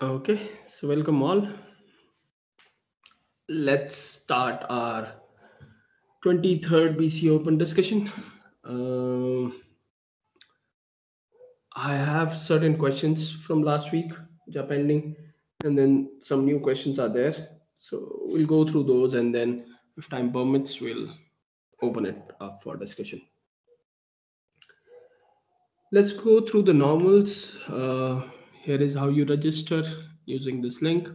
Okay, so welcome all. Let's start our 23rd BC Open discussion. Um, I have certain questions from last week which are pending, and then some new questions are there. So we'll go through those, and then if time permits, we'll open it up for discussion. Let's go through the normals. Uh, here is how you register using this link.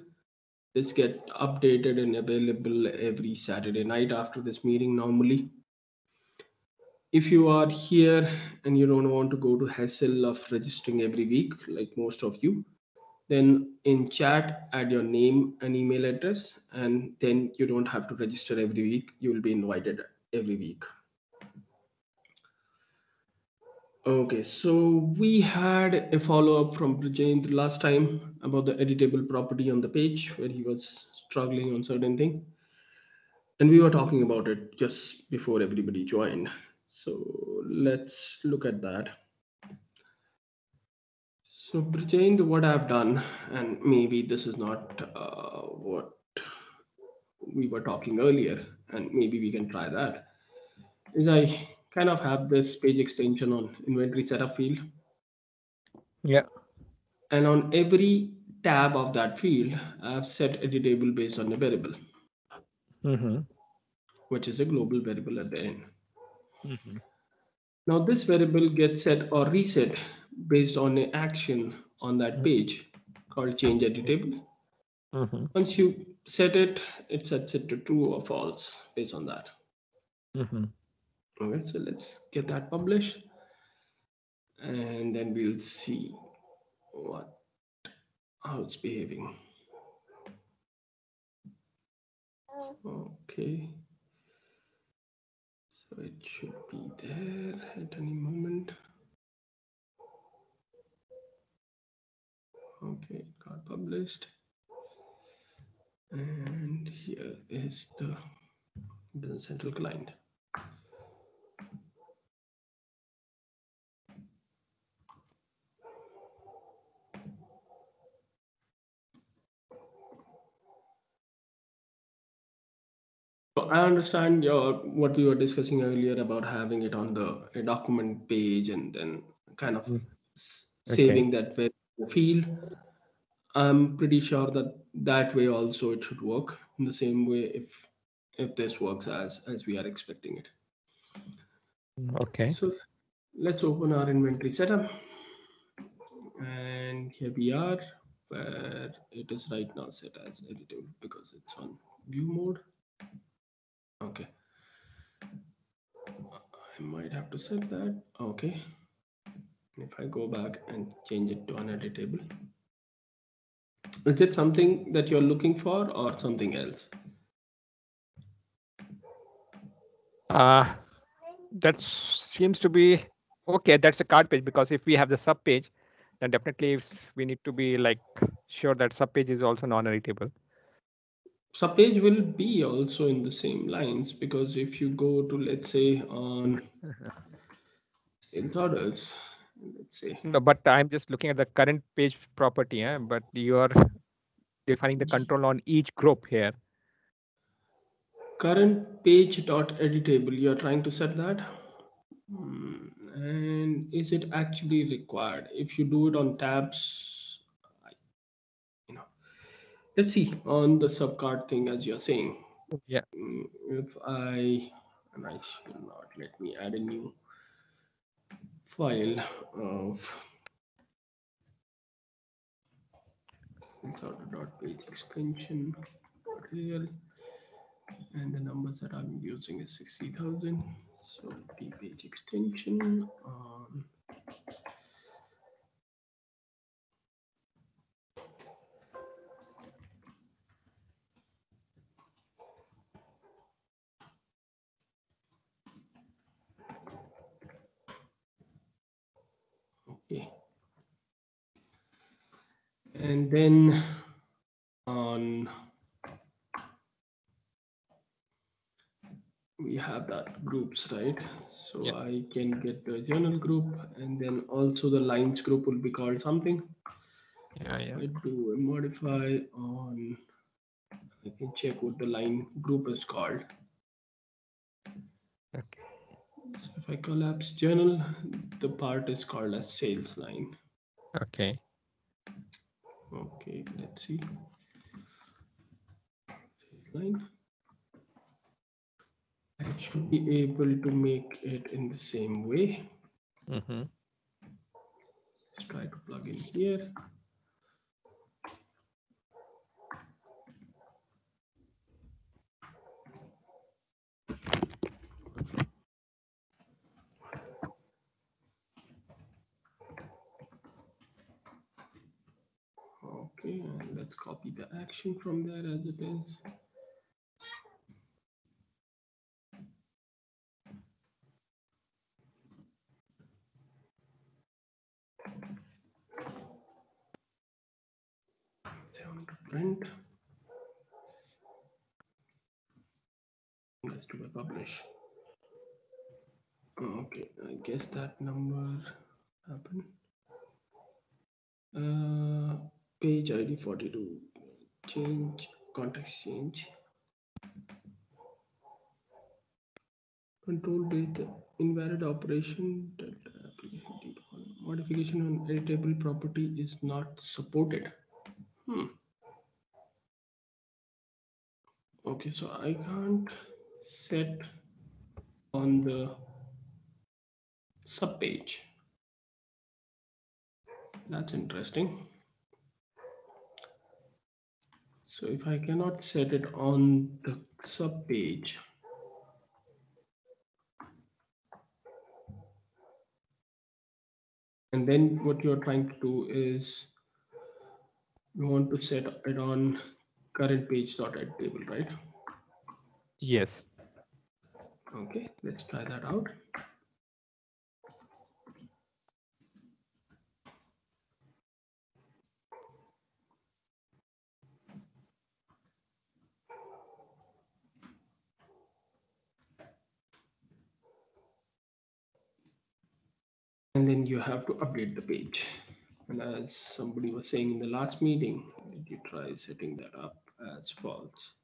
This get updated and available every Saturday night after this meeting normally. If you are here and you don't want to go to hassle of registering every week, like most of you, then in chat add your name and email address, and then you don't have to register every week. You will be invited every week. Okay, so we had a follow-up from Brajendra last time about the editable property on the page where he was struggling on certain thing. And we were talking about it just before everybody joined. So let's look at that. So Brajendra, what I've done, and maybe this is not uh, what we were talking earlier, and maybe we can try that, is I kind of have this page extension on inventory setup field. Yeah. And on every tab of that field, I've set editable based on a variable, Mm-hmm. which is a global variable at the end. Mm-hmm. Now this variable gets set or reset based on an action on that page called change editable. Mm-hmm. Once you set it, it sets it to true or false based on that. Mm-hmm. Okay, so let's get that published. And then we'll see what how it's behaving. Okay. So it should be there at any moment. Okay, it got published. And here is the Business Central client. So I understand your what we were discussing earlier about having it on the a document page and then kind of Mm. Okay. saving that field. I'm pretty sure that that way also it should work in the same way if if this works as as we are expecting it. Okay. So let's open our inventory setup. And here we are, where it is right now set as editable because it's on view mode. Okay. I might have to set that. Okay. If I go back and change it to uneditable. Is it something that you're looking for or something else? Uh, that seems to be okay. That's a card page because if we have the sub page, then definitely we need to be like sure that sub page is also non-editable. Subpage will be also in the same lines because if you go to let's say on sales orders, let's say No, but I'm just looking at the current page property, eh? but you are defining the control on each group here. current page dot editable you're trying to set that Hmm, and is it actually required if you do it on tabs you let's see on the subcard thing as you're saying Yeah. Hmm, if i and i should not let me add a new file of dot page extension real and the numbers that I'm using is 60,000. So the page extension on okay. And then on we have that groups, right? So Yeah. I can get the journal group and then also the lines group will be called something. Yeah, yeah. I do a modify on, I can check what the line group is called. Okay. So if I collapse journal, the part is called as sales line. Okay. Okay, let's see. Sales line. I should be able to make it in the same way. Mm-hmm. Let's try to plug in here. Okay, and let's copy the action from there as it is. Print. Let's do a publish. Okay, I guess that number happened. Uh, page ID 42, change, context change. Control with invalid operation, modification on editable property is not supported. Hmm. Okay, so I can't set on the sub page That's interesting. So if I cannot set it on the sub page, and then what you're trying to do is you want to set it on current page dot table, right? Yes. Okay, let's try that out. And then you have to update the page. And as somebody was saying in the last meeting, you try setting that up as false?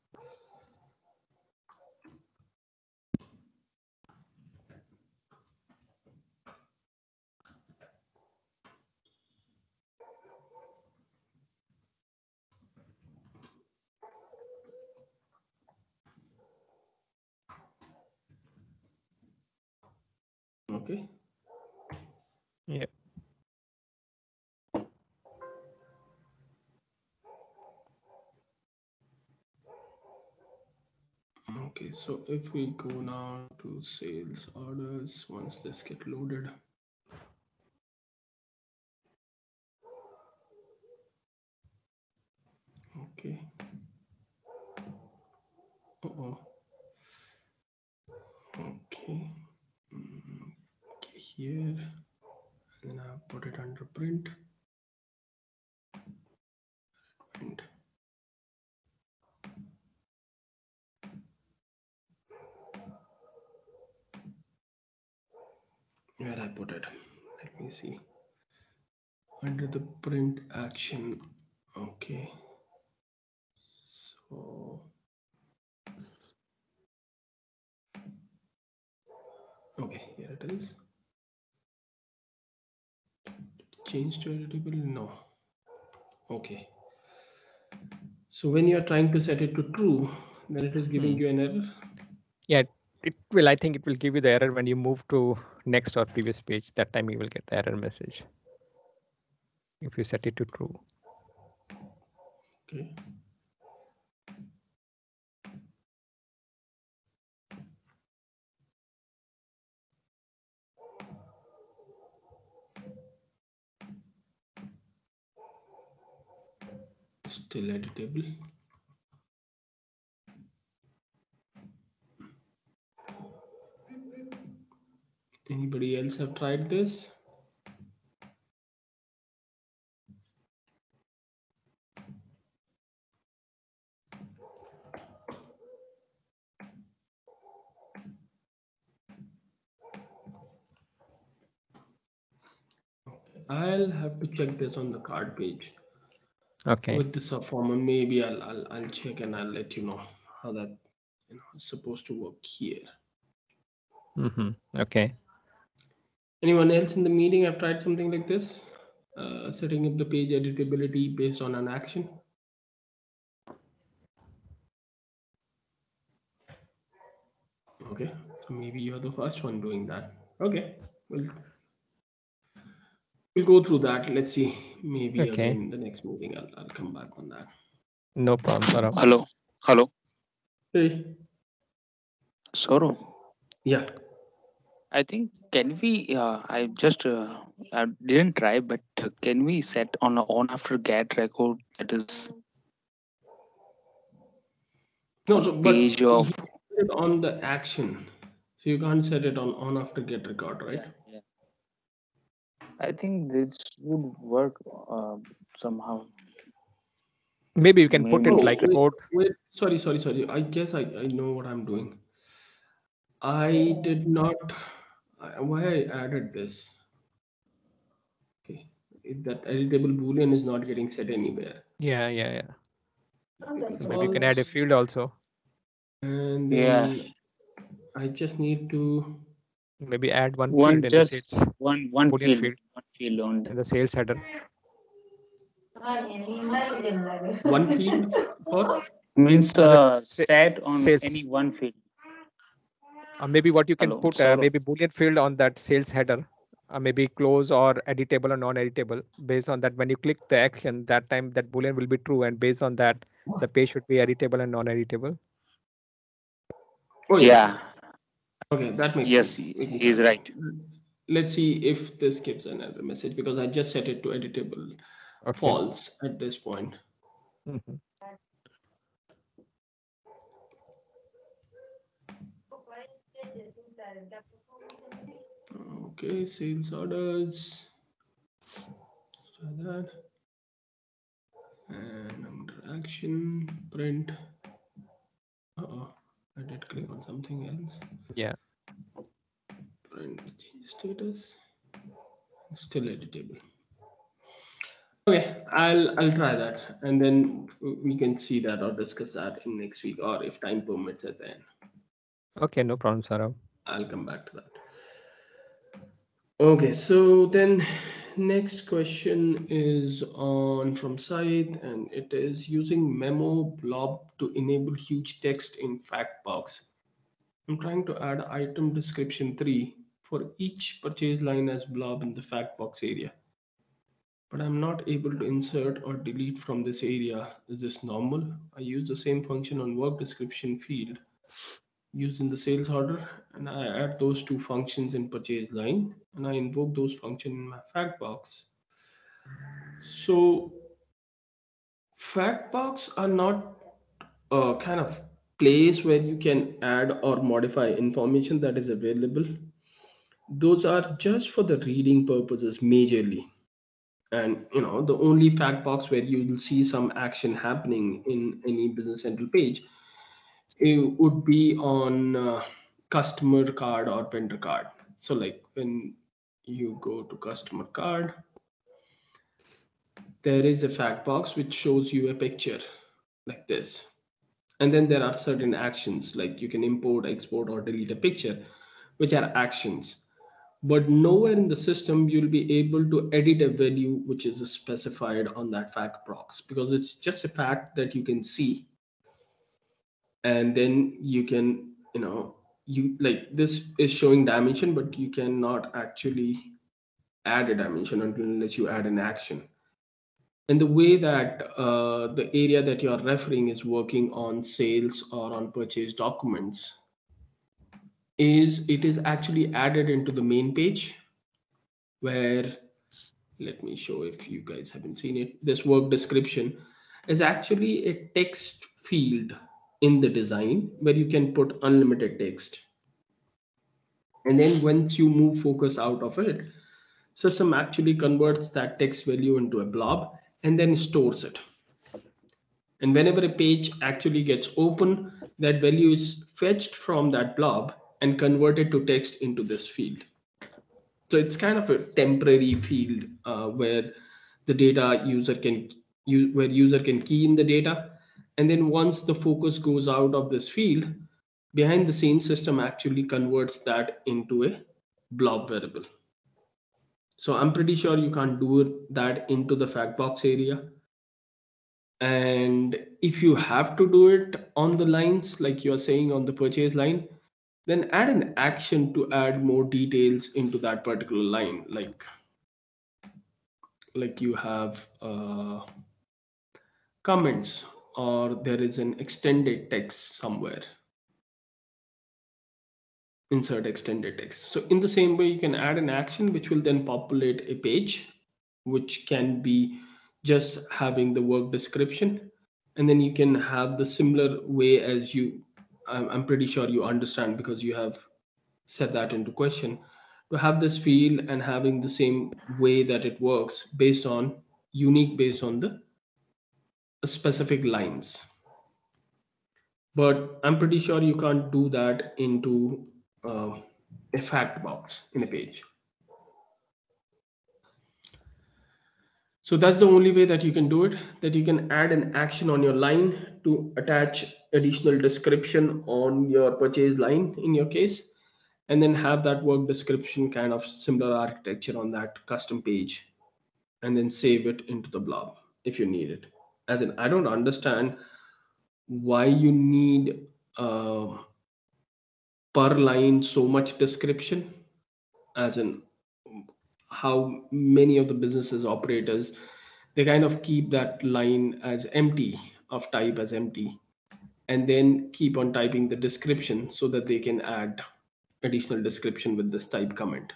Okay, Yeah. okay, so if we go now to sales orders, once this get loaded. Okay. Uh-oh. Okay. Mm, Here, and I put it under print. Print. Where I put it? Let me see. Under the print action. Okay. So. Okay, here it is. Change to editable? No. Okay. So when you are trying to set it to true, then it is giving Hmm. you an error. Yeah. It will, I think it will give you the error when you move to next or previous page. That time you will get the error message. If you set it to true. Okay. Still editable. Anybody else have tried this? I'll have to check this on the card page. Okay. with the subform maybe I'll, I'll I'll check and I'll let you know how that you know is supposed to work here. hmm Okay. Anyone else in the meeting have tried something like this? Uh, setting up the page editability based on an action. Okay, so maybe you're the first one doing that. Okay, we'll we'll go through that. Let's see. Maybe Okay. again the next meeting I'll I'll come back on that. No problem, Saurav. Hello, hello, Hey, Saurav. yeah. I think can we? Uh, I just uh, I didn't try, but uh, can we set on a on after get record that is No, so page you of on the action, so you can't set it on on after get record, right? Yeah. I think this would work uh, somehow. Maybe you can put it Oh, like wait, report. wait, sorry, sorry, sorry. I guess I, I know what I'm doing. I did not, why I added this? Okay, if that editable boolean is not getting set anywhere. Yeah, yeah, yeah. Okay, So maybe you can add a field also. And Yeah. I just need to, Maybe add one, One field in just sales one one Boolean field, field. One field on in the sales header. one field for, means the uh, set on sales. any one field. Or maybe what you can Hello, put uh, maybe boolean field on that sales header. Uh, maybe close or editable or non-editable. Based on that, when you click the action, that time that boolean will be true, and based on that, the page should be editable and non-editable. oh Yeah. Okay, that makes Yes, sense. We he is right. Let's see if this gives an error message because I just set it to editable Okay. false at this point. Mhm. Okay, sales orders. Let's try that. And under action, print. Uh-oh, I did click on something else. Yeah. Print change status. Still editable. Okay, I'll I'll try that, and then we can see that or discuss that in next week, or if time permits at the end. Okay, no problem, Saurav. I'll come back to that. Okay, so then next question is on from Said, and it is using memo blob to enable huge text in fact box. I'm trying to add item description three for each purchase line as blob in the fact box area. But I'm not able to insert or delete from this area. Is this normal? I use the same function on work description field using the sales order and I add those two functions in purchase line and I invoke those functions in my fact box. So fact box are not a kind of place where you can add or modify information that is available. Those are just for the reading purposes majorly. And you know, the only fact box where you will see some action happening in any business central page it would be on uh, customer card or vendor card. So like when you go to customer card, there is a fact box which shows you a picture like this. And then there are certain actions like you can import, export, or delete a picture, which are actions. But nowhere in the system you'll be able to edit a value which is specified on that fact box because it's just a fact that you can see. And then you can you know you like this is showing dimension but you cannot actually add a dimension unless you add an action. And the way that uh, the area that you're referring is working on sales or on purchase documents is it is actually added into the main page where let me show if you guys haven't seen it this work description is actually a text field in the design where you can put unlimited text. And then once you move focus out of it, system actually converts that text value into a blob and then stores it. And whenever a page actually gets open, that value is fetched from that blob and converted to text into this field. So it's kind of a temporary field uh, where the data user can where user can key in the data. And then once the focus goes out of this field, behind the scenes system actually converts that into a blob variable. So I'm pretty sure you can't do that into the fact box area. And if you have to do it on the lines, like you're saying on the purchase line, then add an action to add more details into that particular line. Like, like you have uh, comments or there is an extended text somewhere insert extended text. So in the same way, you can add an action which will then populate a page, which can be just having the work description. And then you can have the similar way as you, I'm, pretty sure you understand because you have set that into question, to have this field and having the same way that it works based on unique based on the specific lines. But I'm pretty sure you can't do that into uh, a fact box in a page. So that's the only way that you can do it, that you can add an action on your line to attach additional description on your purchase line in your case, and then have that work description kind of similar architecture on that custom page, and then save it into the blob if you need it. As in, I don't understand why you need uh, per line so much description as in how many of the businesses operators they kind of keep that line as empty of type as empty and then keep on typing the description so that they can add additional description with this type comment.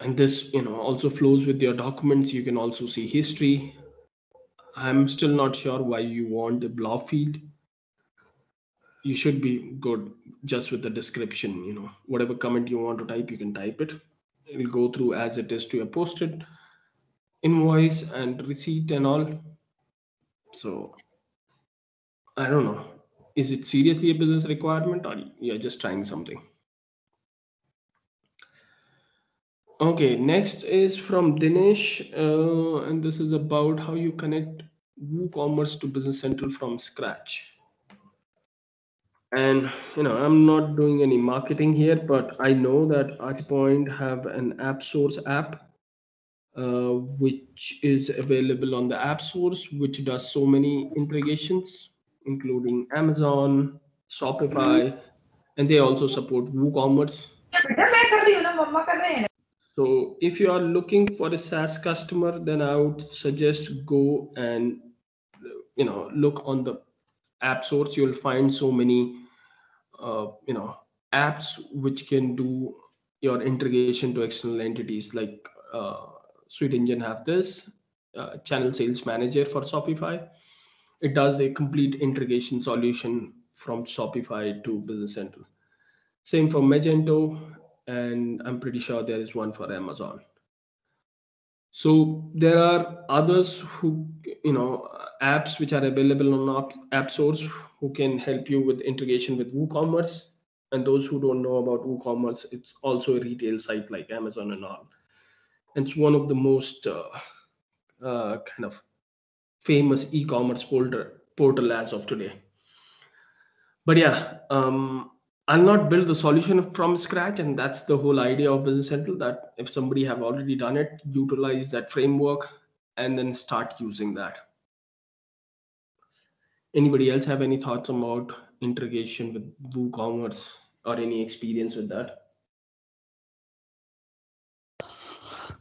And this you know also flows with your documents. You can also see history. I'm still not sure why you want a blob field. You should be good just with the description you know. Whatever comment you want to type you can type it it'll go through as it is to your posted invoice and receipt and all. So i don't know. Is it seriously a business requirement or you're just trying something? Okay next is from dinesh uh, and this is about how you connect woocommerce to business central from scratch and you know i'm not doing any marketing here but i know that artpoint have an app source app uh, which is available on the app source which does so many integrations including amazon shopify and they also support woocommerce. So if you are looking for a saas customer then i would suggest go and you know look on the app source. You'll find so many uh, you know apps which can do your integration to external entities like uh, Suite Engine have this uh, channel sales manager for Shopify. It does a complete integration solution from Shopify to Business Central. Same for Magento, and I'm pretty sure there is one for Amazon. So there are others who, you know, apps which are available on App Source who can help you with integration with WooCommerce. And those who don't know about WooCommerce, it's also a retail site like Amazon and all. It's one of the most uh, uh, kind of famous e-commerce portal, portal as of today. But yeah, um, I'll not build the solution from scratch, and that's the whole idea of Business Central. That if somebody have already done it, utilize that framework and then start using that. Anybody else have any thoughts about integration with WooCommerce or any experience with that?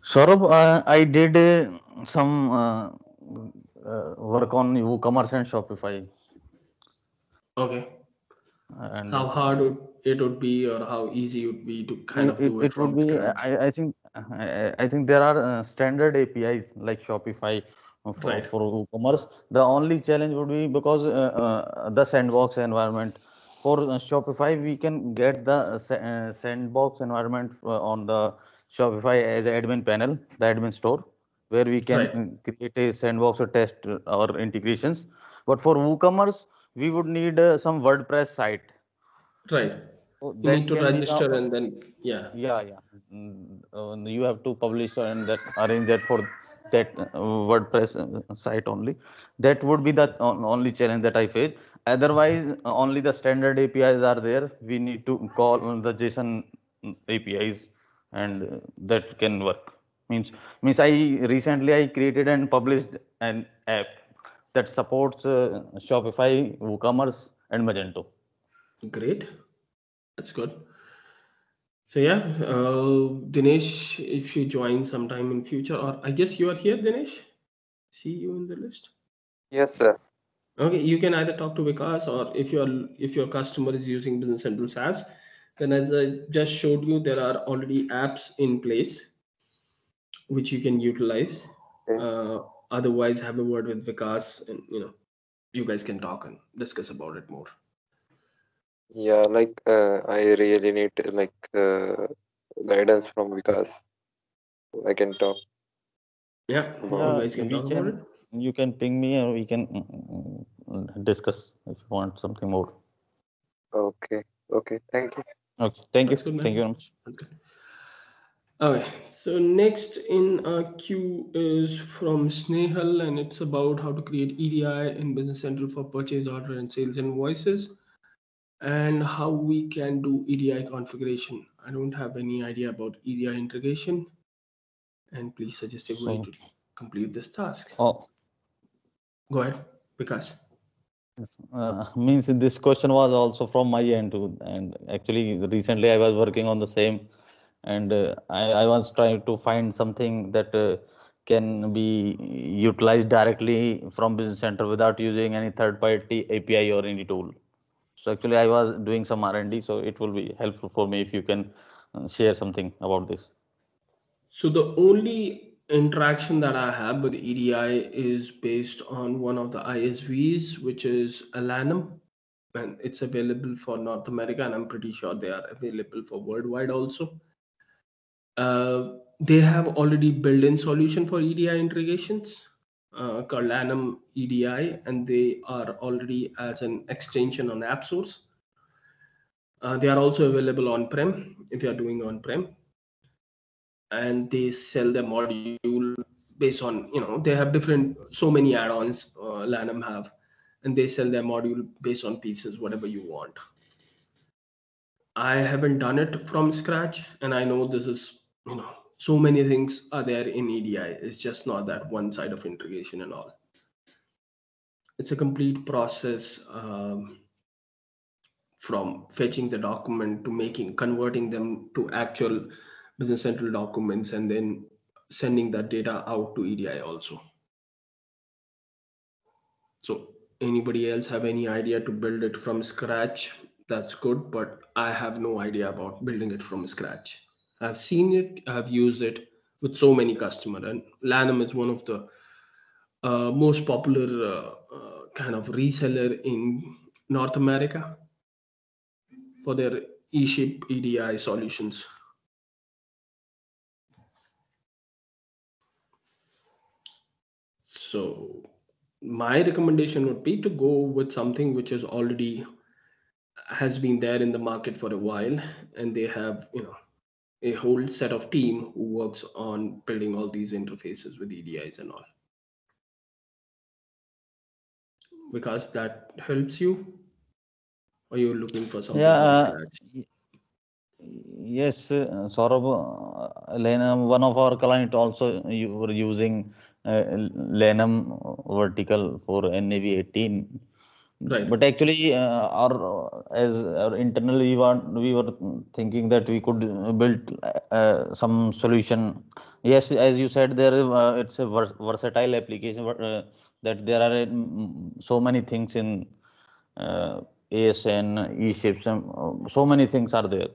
Saurav, uh, I did uh, some uh, uh, work on WooCommerce and Shopify. Okay. And How hard would it would be, or how easy it would be to kind it, of do it, it, would be, scratch? I, I think, I, I think there are uh, standard APIs like Shopify for, Right. for WooCommerce. The only challenge would be because uh, uh, the sandbox environment. For uh, Shopify, we can get the uh, uh, sandbox environment uh, on the Shopify as admin panel, the admin store, where we can Right. uh, create a sandbox or test uh, our integrations. But for WooCommerce, we would need uh, some WordPress site. Right. So You that need to register now- and then yeah. yeah yeah Mm, uh, you have to publish and that arrange that for that uh, WordPress uh, site only. That would be the only challenge that I face. Otherwise, uh, only the standard APIs are there. We need to call the JSON APIs, and that can work. Means means I recently I created and published an app that supports uh, Shopify, WooCommerce, and Magento. Great. That's good. So yeah, uh, Dinesh, if you join sometime in future, or I guess you are here, Dinesh. See you in the list. Yes, sir. Okay, you can either talk to Vikas or if your if your customer is using Business Central SaaS, then as I just showed you, there are already apps in place which you can utilize. Okay. Uh, otherwise, have a word with Vikas, and you know, you guys can talk and discuss about it more. Yeah, like uh, I really need like uh, guidance from Vikas. I can talk. Yeah, you Yeah, guys can we talk about it. can- You can ping me and we can mm, mm, discuss if you want something more. Okay. Okay. Thank you. Okay, thank you. That's good, man. Thank you very much. Okay. Okay, so next in our queue is from Snehal, and it's about how to create EDI in Business Central for purchase order and sales invoices, and how we can do EDI configuration. I don't have any idea about EDI integration, and please suggest a way So- to complete this task. Oh, Go ahead, Vikas. uh, means this question was also from my end too. And actually, recently I was working on the same, and uh, I, I was trying to find something that uh, can be utilized directly from Business Central without using any third-party API or any tool. So actually, I was doing some R&D, so it will be helpful for me if you can uh, share something about this. So the only interaction that I have with EDI is based on one of the ISVs, which is Lanham, and it's available for North America, and I'm pretty sure they are available for worldwide also. Uh, they have already built-in solution for EDI integrations uh, called Lanham EDI, and they are already as an extension on AppSource. Uh, they are also available on-prem if you are doing on-prem. And they sell the module based on you know they have different so many add-ons uh, have. And they sell their module based on pieces whatever you want. I haven't done it from scratch and i know this is you know so many things are there in edi it's just not that one side of integration and all. It's a complete process um, from fetching the document to making converting them to actual business central documents and then sending that data out to edi also. So anybody else have any idea to build it from scratch? That's good but i have no idea about building it from scratch i've seen it i've used it with so many customer and lanham is one of the uh, most popular uh, uh, kind of reseller in north america for their eShip edi solutions. So my recommendation would be to go with something which is already has been there in the market for a while and they have you know a whole set of team who works on building all these interfaces with edis and all. Because that helps you? Or you're looking for something Yeah, uh, Yes, uh, Saurav, uh, Lanham, one of our client also you were using uh, Lanham vertical for NAV 18. Right. But actually, uh, our as our internally we were we were thinking that we could build uh, some solution. Yes, as you said, there uh, it's a vers- versatile application, but uh, that there are mm, so many things in uh, ASN, eShips, and uh, so many things are there.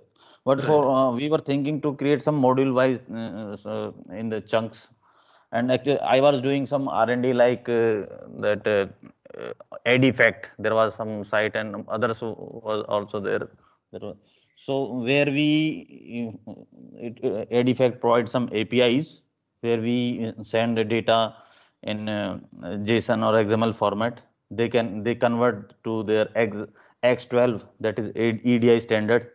But for uh, we were thinking to create some module wise uh, in the chunks, and actually I was doing some R and D like uh, that uh, uh, Edifact. There was some site and others was also there. there so where we uh, it, uh, Edifact provides some APIs where we uh, send the data in uh, JSON or XML format. They can they convert to their X X12 that is EDI standards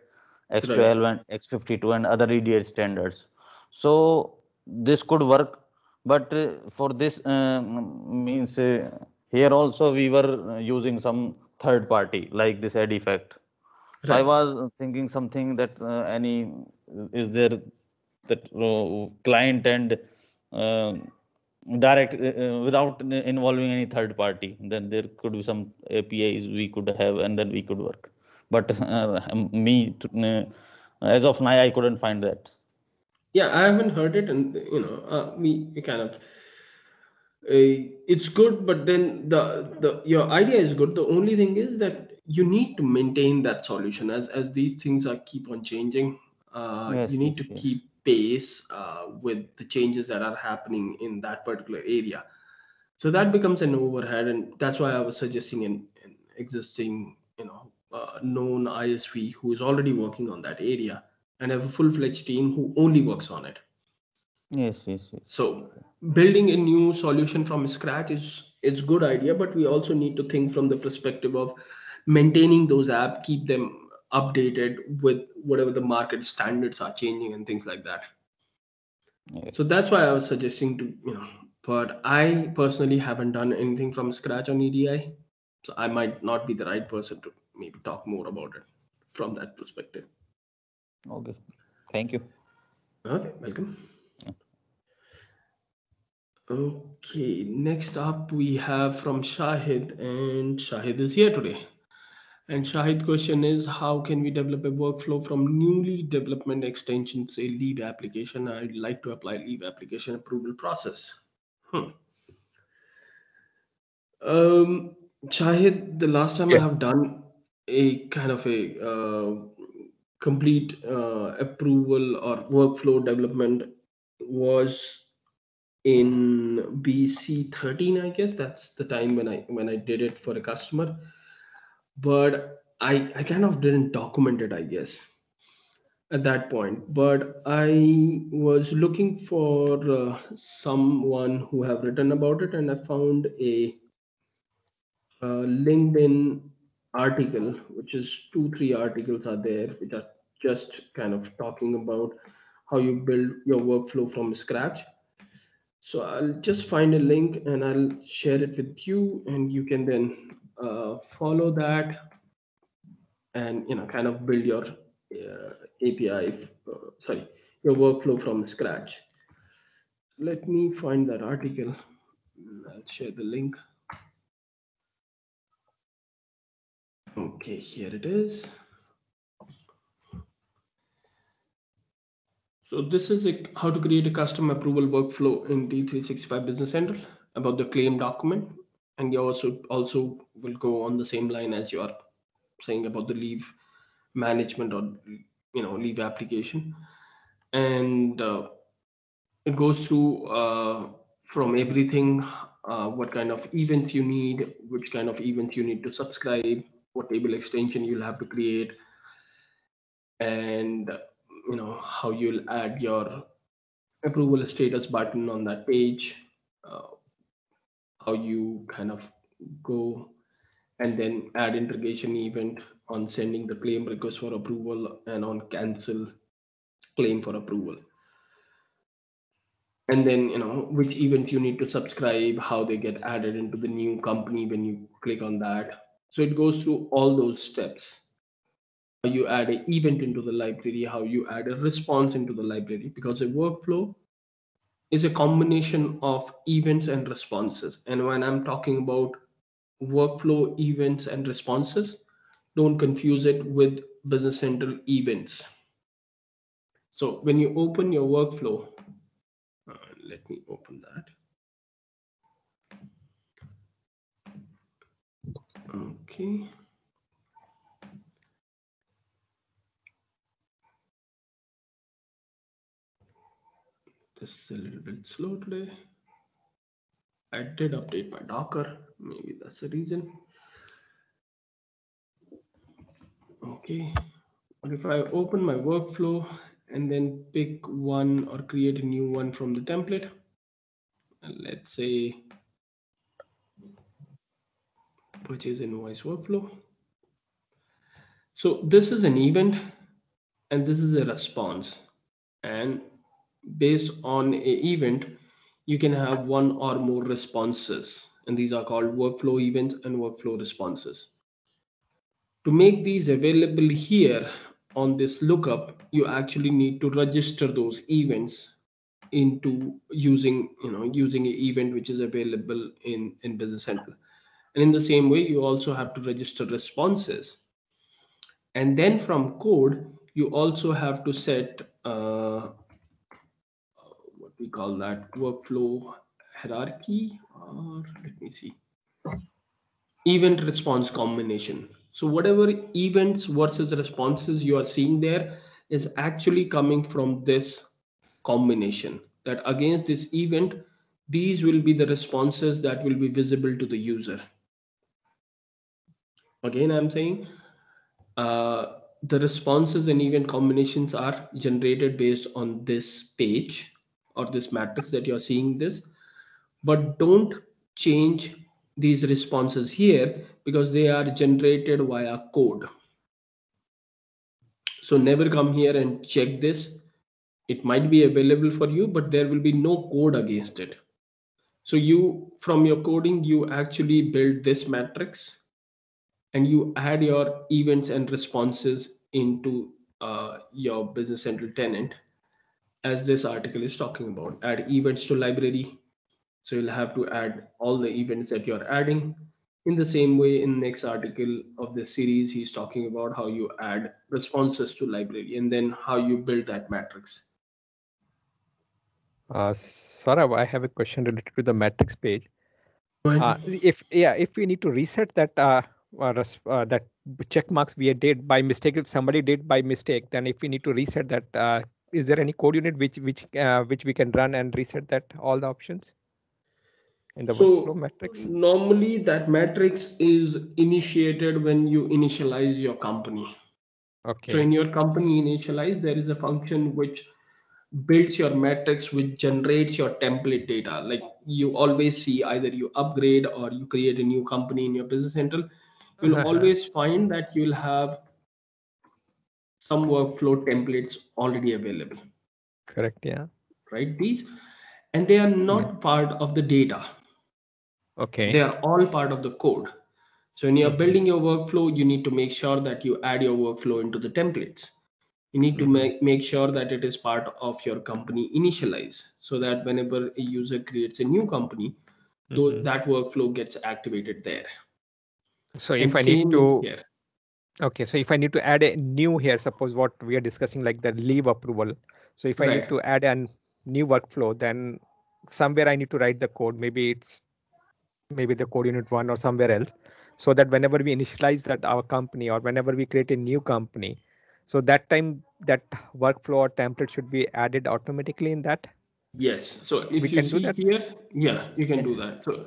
X12 and X52 and other EDI standards. So this could work but uh, for this um, means uh, here also we were uh, using some third party like this Edifact. So i was thinking something that uh, any is there that uh, client and uh, direct uh, uh, without involving any third party then there could be some apis we could have and then we could work. But uh, um, me as of now i couldn't find that. Yeah, I haven't heard it, and you know, uh, we, we kind of. Uh, it's good, but then the the your idea is good. The only thing is that you need to maintain that solution as as these things are keep on changing. Uh, Yes, you need yes, to yes. keep pace uh, with the changes that are happening in that particular area. So that becomes an overhead, and that's why I was suggesting an, an existing, you know, uh, known ISV who is already working on that area and have a full-fledged team who only works on it. Yes yes yes So building a new solution from scratch is it's good idea, but we also need to think from the perspective of maintaining those app keep them updated with whatever the market standards are changing and things like that. yes. So that's why I was suggesting to you know, but I personally haven't done anything from scratch on EDI, so I might not be the right person to maybe talk more about it from that perspective. Okay, thank you. Okay, welcome. Okay, next up we have from Shahid, and Shahid is here today. And Shahid question is how can we develop a workflow from newly development extension, say leave application? I'd like to apply leave application approval process. Hmm. Um, Shahid, the last time I have done a kind of a uh, complete uh, approval or workflow development was in BC 13, I guess. That's the time when I when I did it for a customer. But I I kind of didn't document it, I guess, at that point. But I was looking for uh, someone who have written about it, and I found a uh, LinkedIn article, which is two, three articles are there, which are just kind of talking about how you build your workflow from scratch. So I'll just find a link and I'll share it with you, and you can then uh, follow that and you know kind of build your uh, API, uh, sorry, your workflow from scratch. Let me find that article. I'll share the link. Okay, here it is. So this is a, how to create a custom approval workflow in D365 Business Central about the claim document. And you also also will go on the same line as you are saying about the leave management or you know leave application. And uh, it goes through uh, from everything, uh, what kind of event you need, which kind of event you need to subscribe, what table extension you'll have to create, and you know how you'll add your approval status button on that page, uh, how you kind of go and then add integration event on sending the claim request for approval and on cancel claim for approval. And then you know which event you need to subscribe how they get added into the new company when you click on that. So it goes through all those steps you add an event into the library how you add a response into the library because a workflow is a combination of events and responses and when i'm talking about workflow events and responses don't confuse it with business central events so when you open your workflow uh, let me open that. Okay. Is a little bit slow today. I did update my Docker. Maybe that's the reason. Okay. But if I open my workflow and then pick one or create a new one from the template, let's say purchase invoice workflow. So this is an event and this is a response. And based on a event, you can have one or more responses, and these are called workflow events and workflow responses. To make these available here on this lookup, you actually need to register those events into using, you know, using an event which is available in, in Business Central. And in the same way, you also have to register responses. And then from code, you also have to set uh, we call that workflow hierarchy, or let me see, event response combination. So whatever events versus responses you are seeing there is actually coming from this combination that against this event, these will be the responses that will be visible to the user. Again, I'm saying uh, the responses and event combinations are generated based on this page or this matrix that you're seeing this, but don't change these responses here because they are generated via code. So never come here and check this. It might be available for you, but there will be no code against it. So you, from your coding, you actually build this matrix and you add your events and responses into uh, your business central tenant as this article is talking about. Add events to library. So you'll have to add all the events that you're adding. In the same way in next article of the series he's talking about how you add responses to library and then how you build that matrix. Uh, I have a question related to the matrix page. Uh, if yeah, if we need to reset that uh, uh, uh, that check marks we did by mistake, if somebody did by mistake, then if we need to reset that, uh, is there any code unit which which uh, which we can run and reset that all the options? In the So, workflow matrix? normally that matrix is initiated when you initialize your company. Okay. so in your company initialize there is a function which builds your matrix which generates your template data. Like you always see either you upgrade or you create a new company in your business central. You'll always find that you'll have some workflow templates already available Correct. Yeah. right these and they are not part of the data Okay. they are all part of the code so when you're Mhm. building your workflow you need to make sure that you add your workflow into the templates you need to Mhm. make, make sure that it is part of your company initialize so that whenever a user creates a new company though Mhm. that workflow gets activated there So and if I need to here. Okay, so if I need to add a new here, suppose what we are discussing like the leave approval. So if I need to add a new workflow, then somewhere I need to write the code. Maybe it's maybe the code unit one or somewhere else. So that whenever we initialize that our company or whenever we create a new company, so that time that workflow or template should be added automatically in that. yes so if We you can do see that? here yeah you can do that so.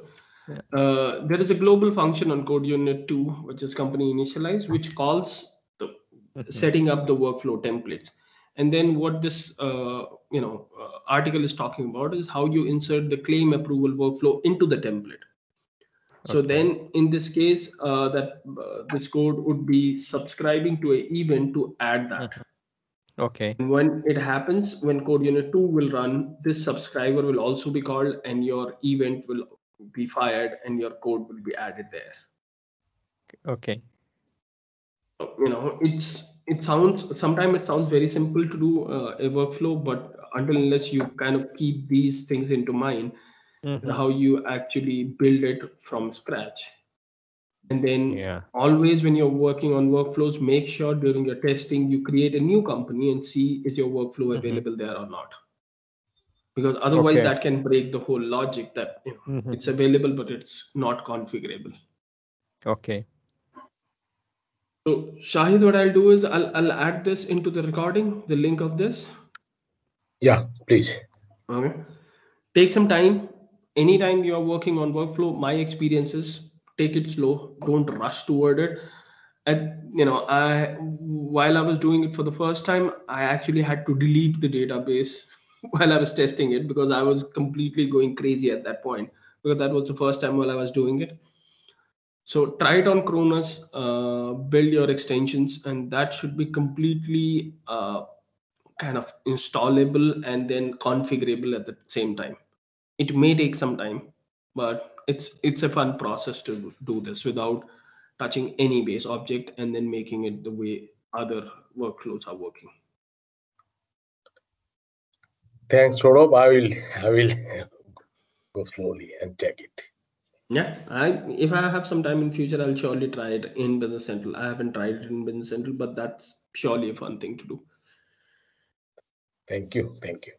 Uh, there is a global function on code unit 2 which is company initialize which calls the Mhm. setting up the workflow templates and then what this uh, you know uh, article is talking about is how you insert the claim approval workflow into the template so Okay. then in this case uh, that uh, this code would be subscribing to an event to add that Mhm. Okay. and when it happens when code unit 2 will run this subscriber will also be called and your event will be fired and your code will be added there Okay. you know it's it sounds sometimes it sounds very simple to do uh, a workflow but until unless you kind of keep these things into mind Mhm. how you actually build it from scratch and then Yeah. always when you're working on workflows make sure during your testing you create a new company and see is your workflow Mhm. available there or not because otherwise Okay. that can break the whole logic that you know, Mhm. it's available but it's not configurable Okay. so shahid what i'll do is i'll, I'll add this into the recording the link of this Yeah, please. okay take some time anytime you are working on workflow my experiences take it slow don't rush toward it and you know i while i was doing it for the first time i actually had to delete the database while i was testing it because i was completely going crazy at that point because that was the first time while i was doing it so try it on cronus uh, build your extensions and that should be completely uh, kind of installable and then configurable at the same time it may take some time, but it's it's a fun process to do this without touching any base object and then making it the way other workflows are working. Thanks, Saurav. I will I will go slowly and check it. Yeah, I if I have some time in future, I'll surely try it in Business Central. I haven't tried it in Business Central, but that's surely a fun thing to do. Thank you. Thank you.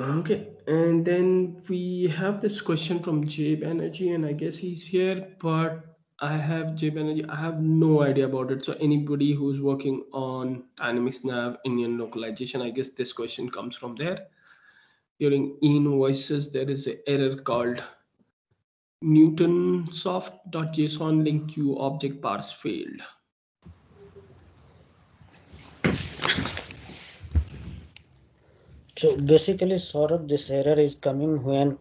Okay, and then we have this question from Jay Banerjee, and I guess he's here, but I have Jay Banerjee. I have no idea about it. So anybody who's working on Dynamics Nav Indian localization, I guess this question comes from there. During invoices, there is an error called newtonsoft.json link queue object parse failed. So basically, sort of this error is coming when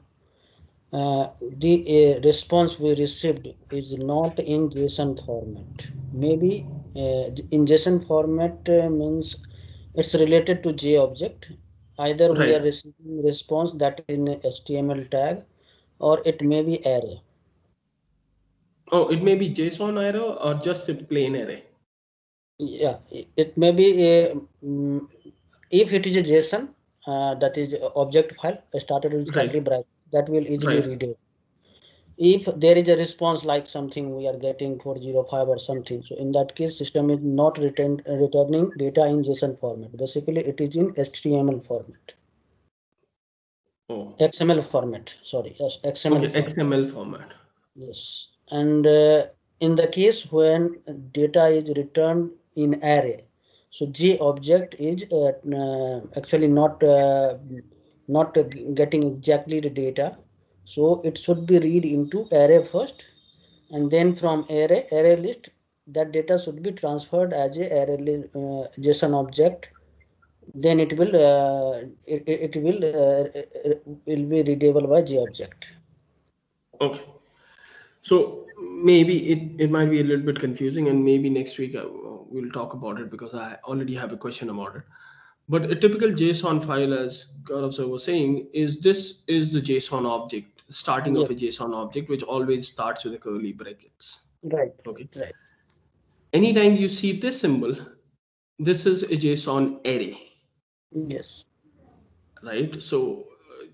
uh, the uh, response we received is not in JSON format. Maybe uh, in JSON format uh, means it's related to J object. Either we are receiving response that in HTML tag, or it may be array. Oh, it may be JSON array or just a plain array. Yeah, it may be a, mm, if it is a JSON, uh, that is object file started with Right. curly bracket, that will easily Right. read it. If there is a response like something we are getting 405 or something, so in that case, system is not return, returning data in JSON format. Basically, it is in HTML format, Oh, XML format. Sorry, yes, XML. okay, format. XML format. Yes, and uh, in the case when data is returned in array, so J object is uh, uh, actually not uh, not getting exactly the data, so it should be read into array first, and then from array array list that data should be transferred as a array li- uh, JSON object. Then it will uh, it, it will uh, will be readable by J object. Okay. So maybe it, it might be a little bit confusing and maybe next week uh, we'll talk about it because I already have a question about it. But a typical JSON file, as Gaurav sir was saying, is this is the JSON object, starting of a JSON object, which always starts with a curly brackets. Right. Okay. Right. Anytime you see this symbol, this is a JSON array, Yes. right? So uh,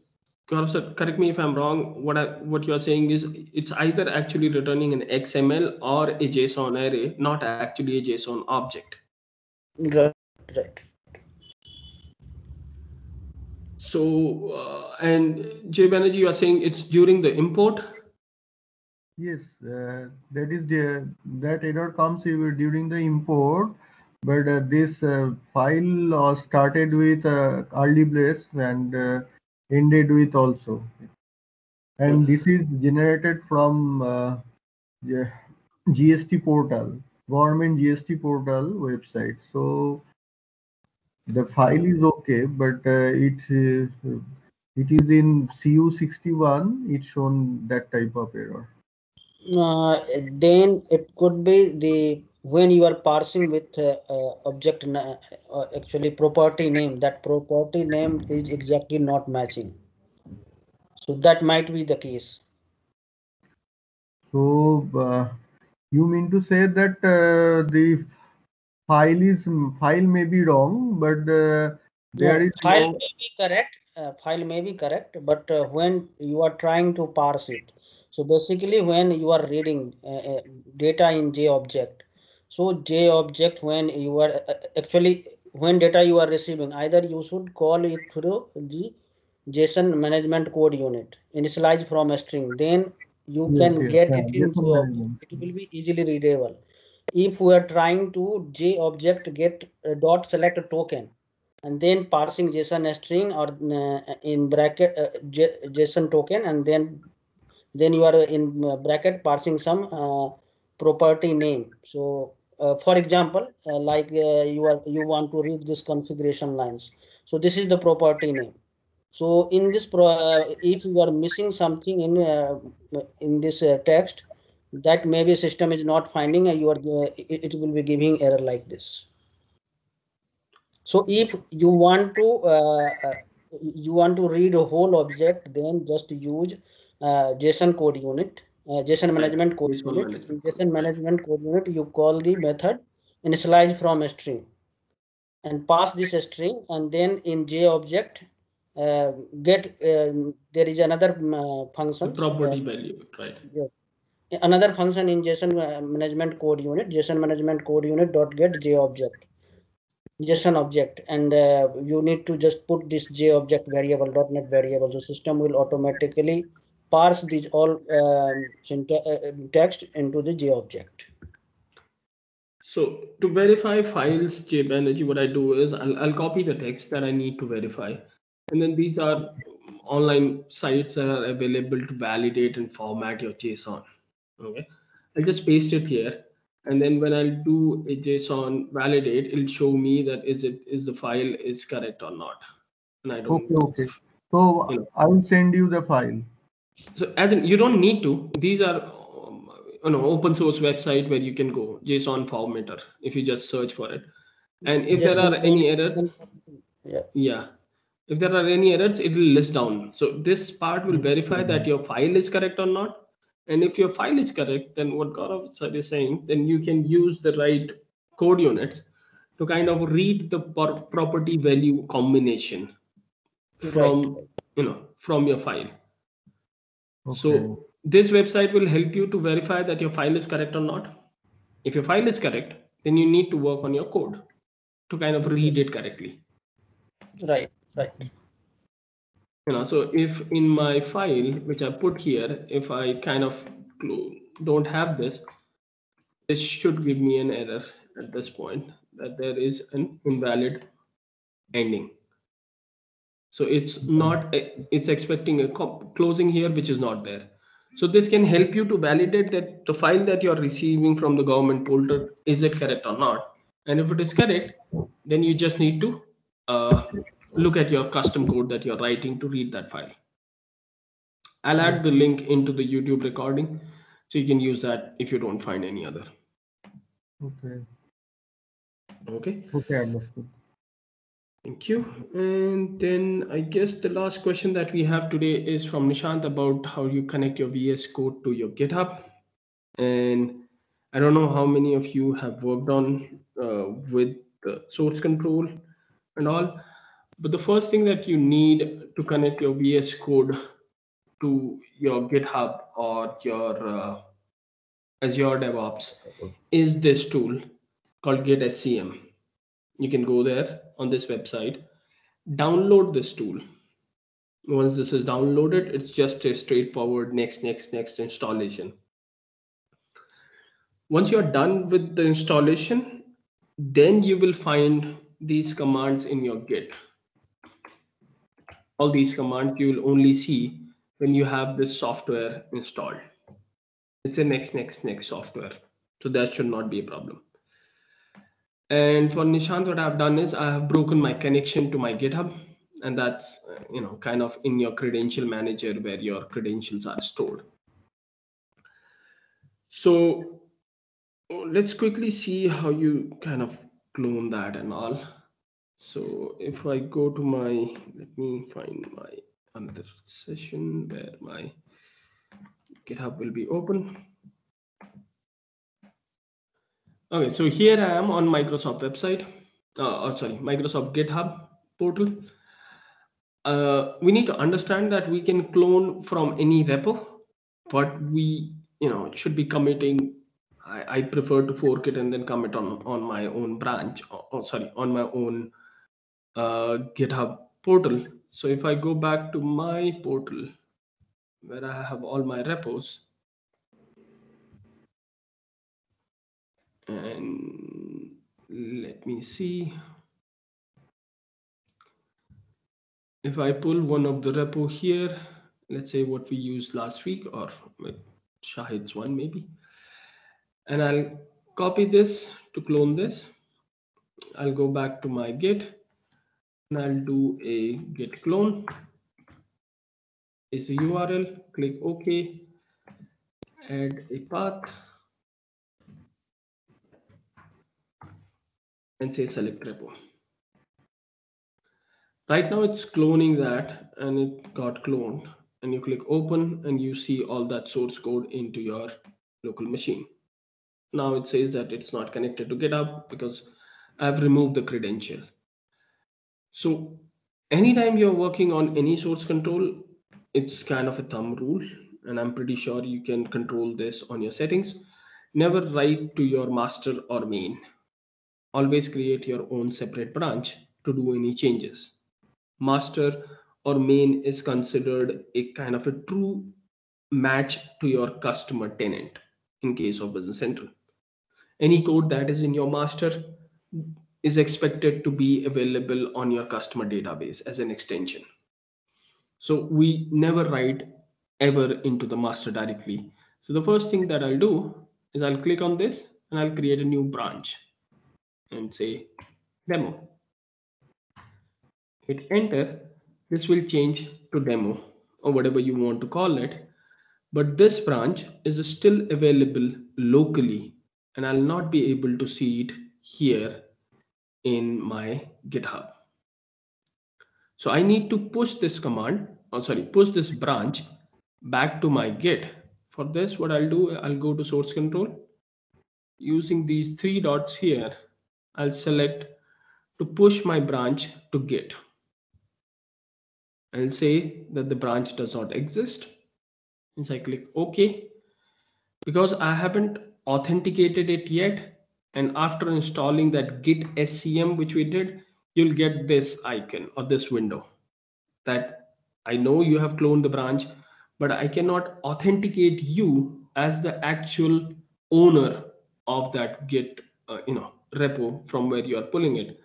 Gaurav sir, correct me if I'm wrong. What I, what you're saying is it's either actually returning an XML or a JSON array, not actually a JSON object. Right. Right. So uh, and Jay Banerjee, you are saying it's during the import. Yes, uh, that is the that error comes during the import, but uh, this uh, file uh, started with uh, brace and uh, ended with also, and this is generated from the GST portal, government GST portal website. So the file is okay, but uh, it uh, it is in CU61. It's shown that type of error. Uh, then it could be the when you are parsing with uh, uh, object uh, actually property name that property name is exactly not matching so that might be the case So uh, you mean to say that uh, the file is file may be wrong, but uh, there No, is file no, may be correct uh, file may be correct but uh, when you are trying to parse it. So basically when you are reading uh, uh, data in j object so j object when you are uh, actually when data you are receiving either you should call it through the json management code unit. Initialize from a string then you can get yeah, it into object it will be easily readable if we are trying to j object get dot select token and then parsing json string or uh, in bracket uh, J- json token and then then you are in uh, bracket parsing some property name. So uh, for example uh, like uh, you are you want to read this configuration lines. So this is the property name. So in this pro if you are missing something in in this text that maybe system is not finding uh, you are uh, it, will be giving error like this so if you want to uh, uh, you want to read a whole object, then just use uh, JSON code unit, uh, JSON management code JSON unit. management. JSON management code unit, you call the method initialize from a string and pass this string and then in J object uh, get um, there is another uh, The function. property uh, value, right? Yes. Another function in JSON uh, management code unit, JSON management code unit dot get J object. JSON object, and uh, you need to just put this J object variable dot net variable. The system will automatically parse these all um, uh, uh, text into the J object. So to verify files JBanerjee, what I do is I'll, I'll copy the text that I need to verify. And then these are online sites that are available to validate and format your JSON. Okay. I'll just paste it here. And then when I'll do a JSON validate, it'll show me that is it is the file is correct or not. And I don't Okay, okay. So You know. I will send you the file. so as in you don't need to. These are um, you know open source website where you can go JSON formatter if you just search for it. And if there are any errors, Yeah. yeah. If there are any errors, it will list down. So this part will verify that your file is correct or not. And if your file is correct, then what Gaurav sir is saying, then you can use the right code units to kind of read the property value combination from Right. you know from your file. Okay. So this website will help you to verify that your file is correct or not. If your file is correct, then you need to work on your code to kind of read it correctly. Right. Right. You know, so if in my file, which I put here, if I kind of don't have this, this should give me an error at this point that there is an invalid ending. So it's not, it's expecting a closing here, which is not there. So this can help you to validate that the file that you're receiving from the government portal, is it correct or not? And if it is correct, then you just need to uh, look at your custom code that you're writing to read that file. I'll add the link into the YouTube recording so you can use that if you don't find any other. Okay. Okay. Okay, understood. Thank you. And then I guess the last question that we have today is from Nishant about how you connect your VS Code to your GitHub. And I don't know how many of you have worked on uh, with the source control and all, but the first thing that you need to connect your VS Code to your GitHub or your uh, Azure DevOps is this tool called Git SCM. You can go there on this website, download this tool. Once this is downloaded, it's just a straightforward next, next, next installation. Once you're done with the installation, then you will find these commands in your Git. All these commands you will only see when you have this software installed. It's a next, next, next software. So that should not be a problem. And for Nishant, what I've done is I have broken my connection to my GitHub, and that's you know kind of in your credential manager where your credentials are stored. So let's quickly see how you kind of clone that and all. So if I go to my, let me find my another session where my GitHub will be open. Okay, so here I am on Microsoft website, uh, or sorry, Microsoft GitHub portal. Uh, we need to understand that we can clone from any repo, but we, you know, should be committing. I, I prefer to fork it and then commit on on my own branch, or sorry, on my own Uh, GitHub portal. So if I go back to my portal, where I have all my repos, and let me see if I pull one of the repo here, let's say what we used last week or Shahid's one maybe, and I'll copy this to clone this. I'll go back to my git and I'll do a git clone. Is a URL, click OK, add a path. and say select repo. Right now it's cloning that and it got cloned and you click open and you see all that source code into your local machine. Now it says that it's not connected to GitHub because I've removed the credential. So anytime you're working on any source control, it's kind of a thumb rule and I'm pretty sure you can control this on your settings. Never write to your master or main. Always create your own separate branch to do any changes. Master or main is considered a kind of a true match to your customer tenant in case of Business Central. Any code that is in your master is expected to be available on your customer database as an extension. So we never write ever into the master directly. So the first thing that I'll do is I'll click on this and I'll create a new branch and say demo. Hit enter. This will change to demo or whatever you want to call it. But this branch is still available locally and I'll not be able to see it here in my GitHub. So I need to push this command, or sorry, push this branch back to my Git. For this, what I'll do, I'll go to source control. Using these three dots here, I'll select to push my branch to Git. I'll say that the branch does not exist. And I click OK. Because I haven't authenticated it yet, and after installing that git scm which we did you'll get this icon or this window that i know you have cloned the branch but i cannot authenticate you as the actual owner of that git uh, you know repo from where you are pulling it.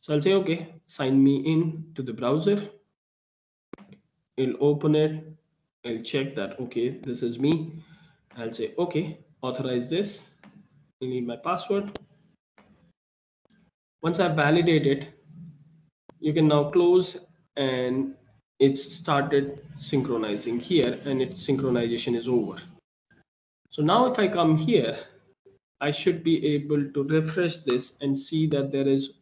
So i'll say okay sign me in to the browser. It'll open it. I'll check that okay this is me. I'll say okay authorize this need my password. Once I validate it, you can now close and it's started synchronizing here and its synchronization is over. So now if I come here, I should be able to refresh this and see that there is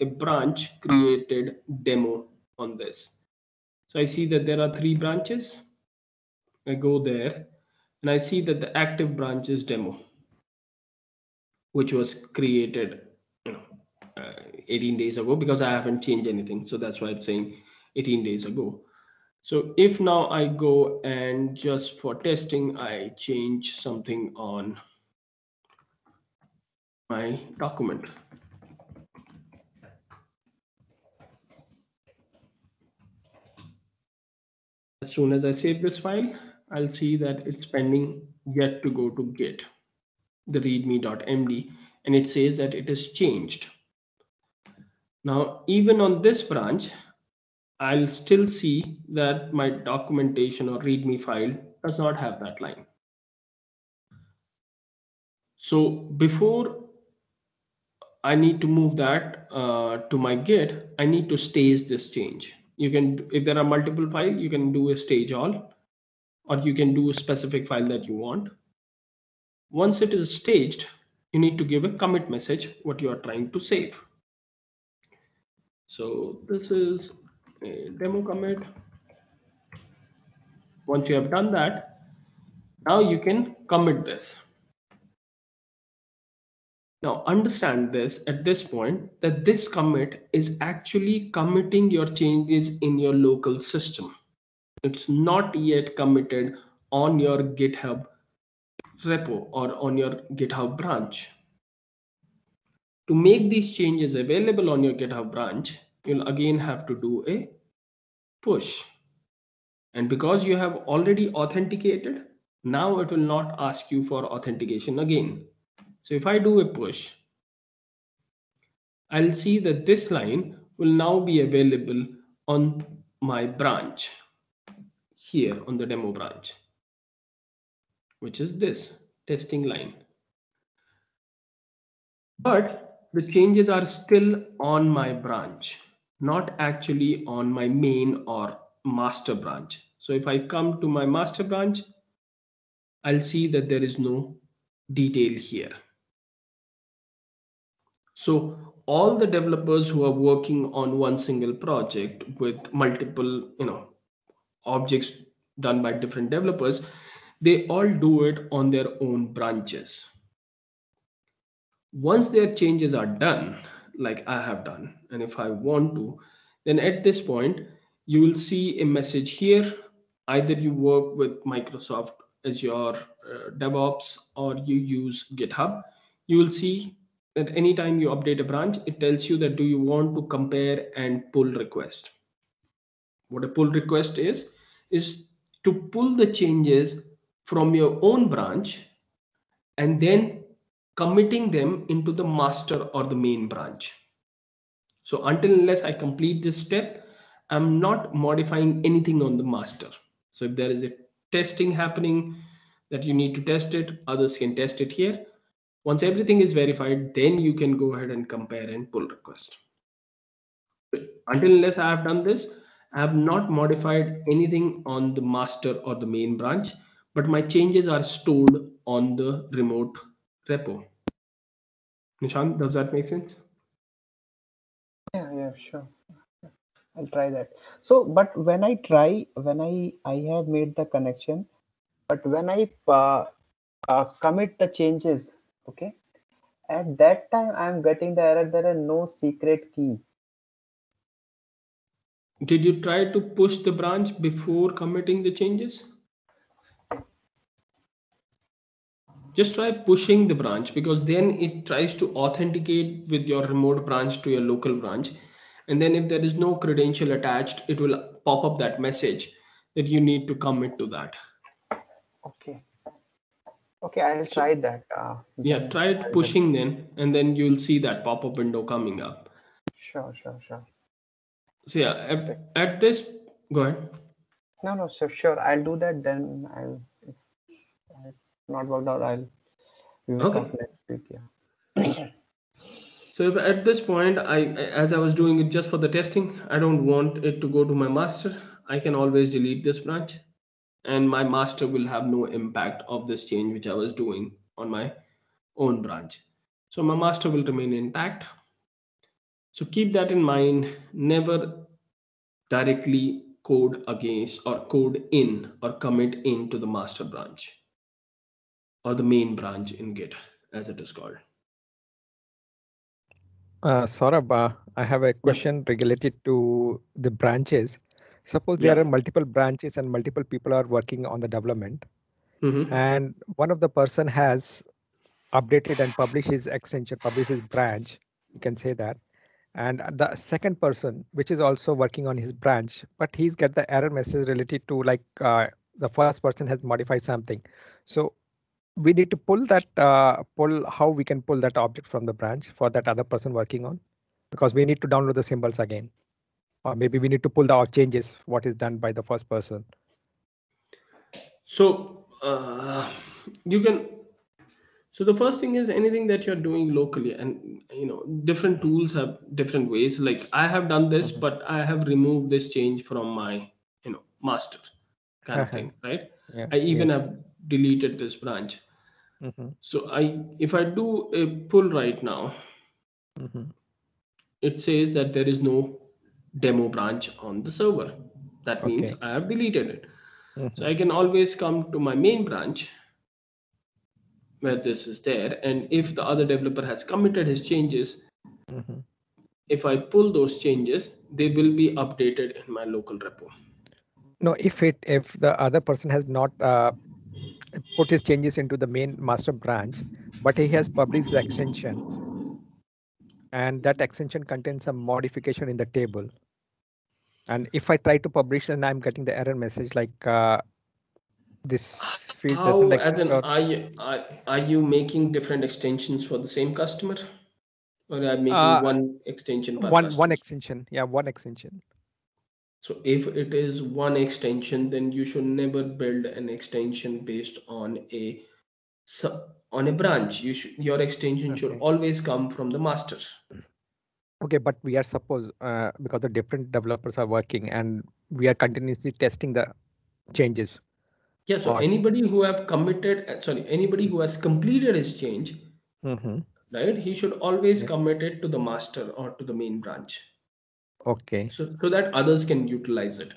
a branch created demo on this. So I see that there are three branches. I go there and I see that the active branch is demo which was created you know uh, 18 days ago because I haven't changed anything. So that's why it's saying 18 days ago. So if now I go and just for testing, I change something on my document. As soon as I save this file, I'll see that it's pending yet to go to Git the readme.md and it says that it is changed. Now, even on this branch, I'll still see that my documentation or readme file does not have that line. So before I need to move that uh, to my Git, I need to stage this change. You can, if there are multiple files, you can do a stage all, or you can do a specific file that you want. Once it is staged, you need to give a commit message what you are trying to save. So this is a demo commit. Once you have done that, now you can commit this. Now understand this at this point that this commit is actually committing your changes in your local system. It's not yet committed on your GitHub repo or on your GitHub branch. To make these changes available on your GitHub branch, you'll again have to do a push. And because you have already authenticated, now it will not ask you for authentication again. So if I do a push, I'll see that this line will now be available on my branch here on the demo branch which is this testing line. But the changes are still on my branch, not actually on my main or master branch. So if I come to my master branch, I'll see that there is no detail here. So all the developers who are working on one single project with multiple, you know, objects done by different developers, they all do it on their own branches. Once their changes are done, like I have done, and if I want to, then at this point, you will see a message here. Either you work with Microsoft Azure uh, DevOps or you use GitHub. You will see that anytime you update a branch, it tells you that do you want to compare and pull request. What a pull request is, is to pull the changes from your own branch and then committing them into the master or the main branch. So until unless I complete this step, I'm not modifying anything on the master. So if there is a testing happening that you need to test it, others can test it here. Once everything is verified, then you can go ahead and compare and pull request. Until unless I have done this, I have not modified anything on the master or the main branch, but my changes are stored on the remote repo. Nishan, does that make sense? Yeah, yeah, sure. I'll try that. So, but when I try, when I I have made the connection, but when I uh, uh, commit the changes, okay, at that time I'm getting the error. There are no secret key. Did you try to push the branch before committing the changes? Just try pushing the branch because then it tries to authenticate with your remote branch to your local branch. And then if there is no credential attached, it will pop up that message that you need to commit to that. Okay. Okay, I'll try that. Uh, Yeah, try it pushing then, and then you'll see that pop-up window coming up. Sure, sure, sure. So yeah, at, at this, go ahead. No, no, so sure. I'll do that. Then I'll. Not worked out, I'll. We will Okay. next week. Yeah. So if at this point, I as I was doing it just for the testing, I don't want it to go to my master. I can always delete this branch, and my master will have no impact of this change which I was doing on my own branch. So my master will remain intact. So keep that in mind. Never directly code against or code in or commit into the master branch or the main branch in Git, as it is called. Uh, Saurav, uh, I have a question related to the branches. Suppose there Yeah. are multiple branches and multiple people are working on the development, Mhm. and one of the person has updated and published his extension, published his branch, you can say that. And the second person, which is also working on his branch, but he's got the error message related to like uh, the first person has modified something. So we need to pull that uh, pull how we can pull that object from the branch for that other person working on because we need to download the symbols again or maybe we need to pull the changes what is done by the first person So uh, you can. So the first thing is anything that you're doing locally, and you know different tools have different ways. Like I have done this, Mhm. but I have removed this change from my you know master kind of thing, right? yeah I even yes. have deleted this branch. Mhm, So I if I do a pull right now, mhm. it says that there is no demo branch on the server. That means Okay. I have deleted it. So Mhm. I can always come to my main branch where this is there. And if the other developer has committed his changes, Mhm. if I pull those changes, they will be updated in my local repo. no if it if the other person has not uh, put his changes into the main master branch but he has published the extension and that extension contains some modification in the table and if i try to publish and i'm getting the error message like uh, this field How, doesn't as exist in, or are you, are, are you making different extensions for the same customer? Or are you making Uh, one extension one customer? one extension yeah one extension So if it is one extension, then you should never build an extension based on a on a branch. You should your extension should always come from the master. okay but we are suppose uh, because the different developers are working and we are continuously testing the changes Yeah. So anybody who have committed, uh, sorry, anybody who has completed his change, Mhm. right? He should always Yeah. commit it to the master or to the main branch, Okay. so so that others can utilize it.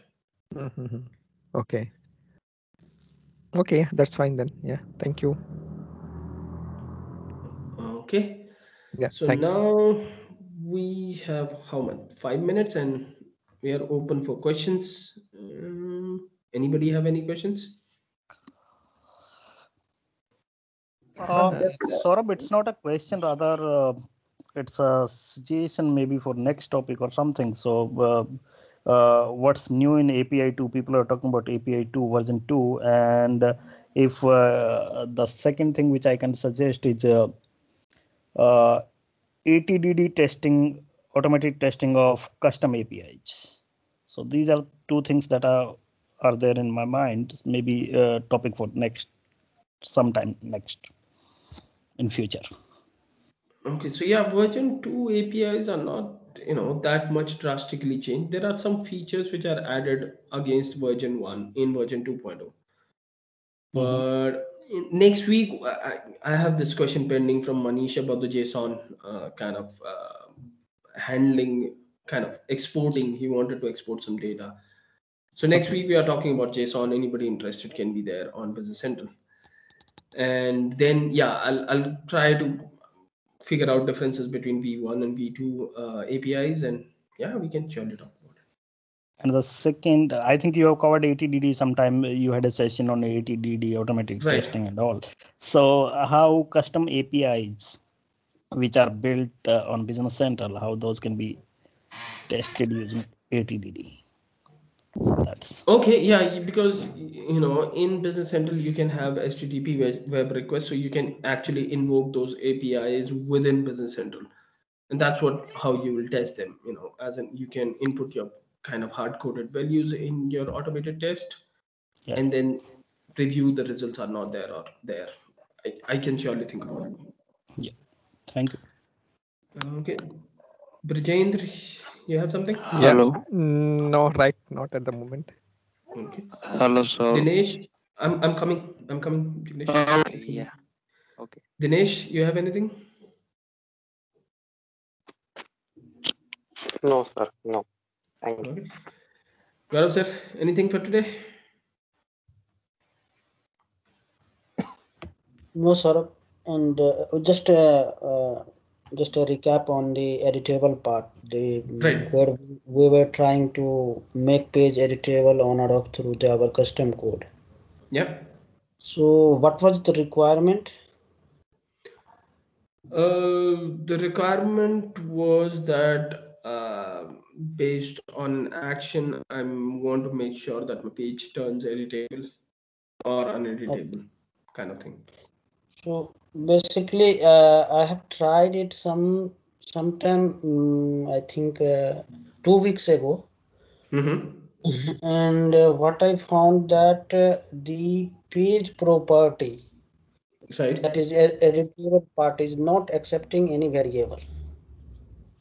Mhm. Okay. Okay, that's fine then. Yeah, thank you. Okay. Yeah, So thanks. now we have how much? Five minutes, and we are open for questions. Um, anybody have any questions? Uh, Saurav, it's not a question, rather, uh, it's a suggestion maybe for next topic or something. So, uh, uh, what's new in API 2? People are talking about API 2 version 2. And if uh, the second thing which I can suggest is uh, uh, ATDD testing, automated testing of custom APIs. So, these are two things that are, are there in my mind. Maybe a topic for next, sometime next in future. Okay, so yeah, version 2 APIs are not, you know, that much drastically changed. There are some features which are added against version 1 in version 2.0. But in, next week, I, I have this question pending from Manish about the JSON uh, kind of uh, handling, kind of exporting. He wanted to export some data. So next week we are talking about JSON. Anybody interested can be there on Business Central. And then yeah, I'll I'll try to figure out differences between V1 and V2 uh, APIs, and yeah, we can surely talk about it. And the second, I think you have covered ATDD sometime. You had a session on ATDD, automatic Right. testing, and all. So, how custom APIs, which are built uh, on Business Central, how those can be tested using ATDD? So that's Okay, yeah, because you know in Business Central you can have HTTP web, web requests, so you can actually invoke those APIs within Business Central, and that's what how you will test them. You know, as in you can input your kind of hard coded values in your automated test, Yeah. and then review the results are not there or there. I, I can surely think about it. Yeah thank you. Okay, Brajendra, you have something? Yeah. Hello. Mm, No, right, not at the moment. Okay. Hello, sir. Dinesh, I'm I'm coming. I'm coming. Dinesh. Okay, yeah. Okay. Dinesh, you have anything? No, sir. No. Thank you. Okay. Gaurav sir, anything for today? No, Saurav. And uh, just uh, uh, just a recap on the editable part. The Right. where we, we were trying to make page editable on Adobe through the, our custom code. Yep. So, what was the requirement? Uh, the requirement was that uh, based on action, I'm going to make sure that my page turns editable or uneditable, kind of thing. So basically, uh, I have tried it some sometime. mm I think uh, two weeks ago. Mm-hmm. and uh, what I found that uh, the page property Right. that is e- editable part is not accepting any variable.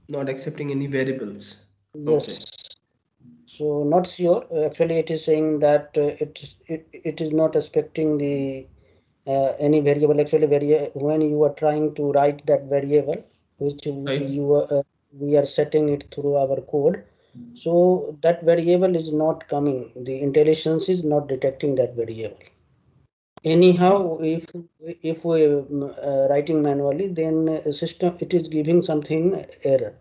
Not accepting any variables. Yes. So not sure. Actually, it is saying that uh, it, it it is not expecting the uh, any variable. Actually, vari- when you are trying to write that variable, which Right. you are, uh, we are setting it through our code. So that variable is not coming. The IntelliSense is not detecting that variable. Anyhow, if if we um, uh, writing manually, then uh, system it is giving something error.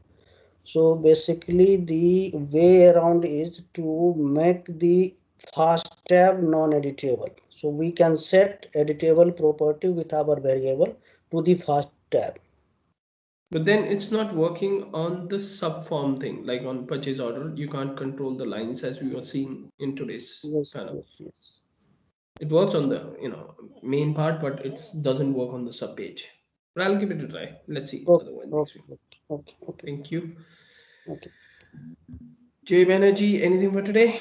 So basically, the way around is to make the fast tab non-editable. So we can set editable property with our variable to the fast tab. But then it's not working on the subform thing, like on purchase order. You can't control the lines as we were seeing in today's Yes, of. yes, yes. It works on the you know main part, but it doesn't work on the sub page. But I'll give it a try. Let's see. Okay, okay, okay, okay, Thank you. okay. Jay Banerjee, anything for today?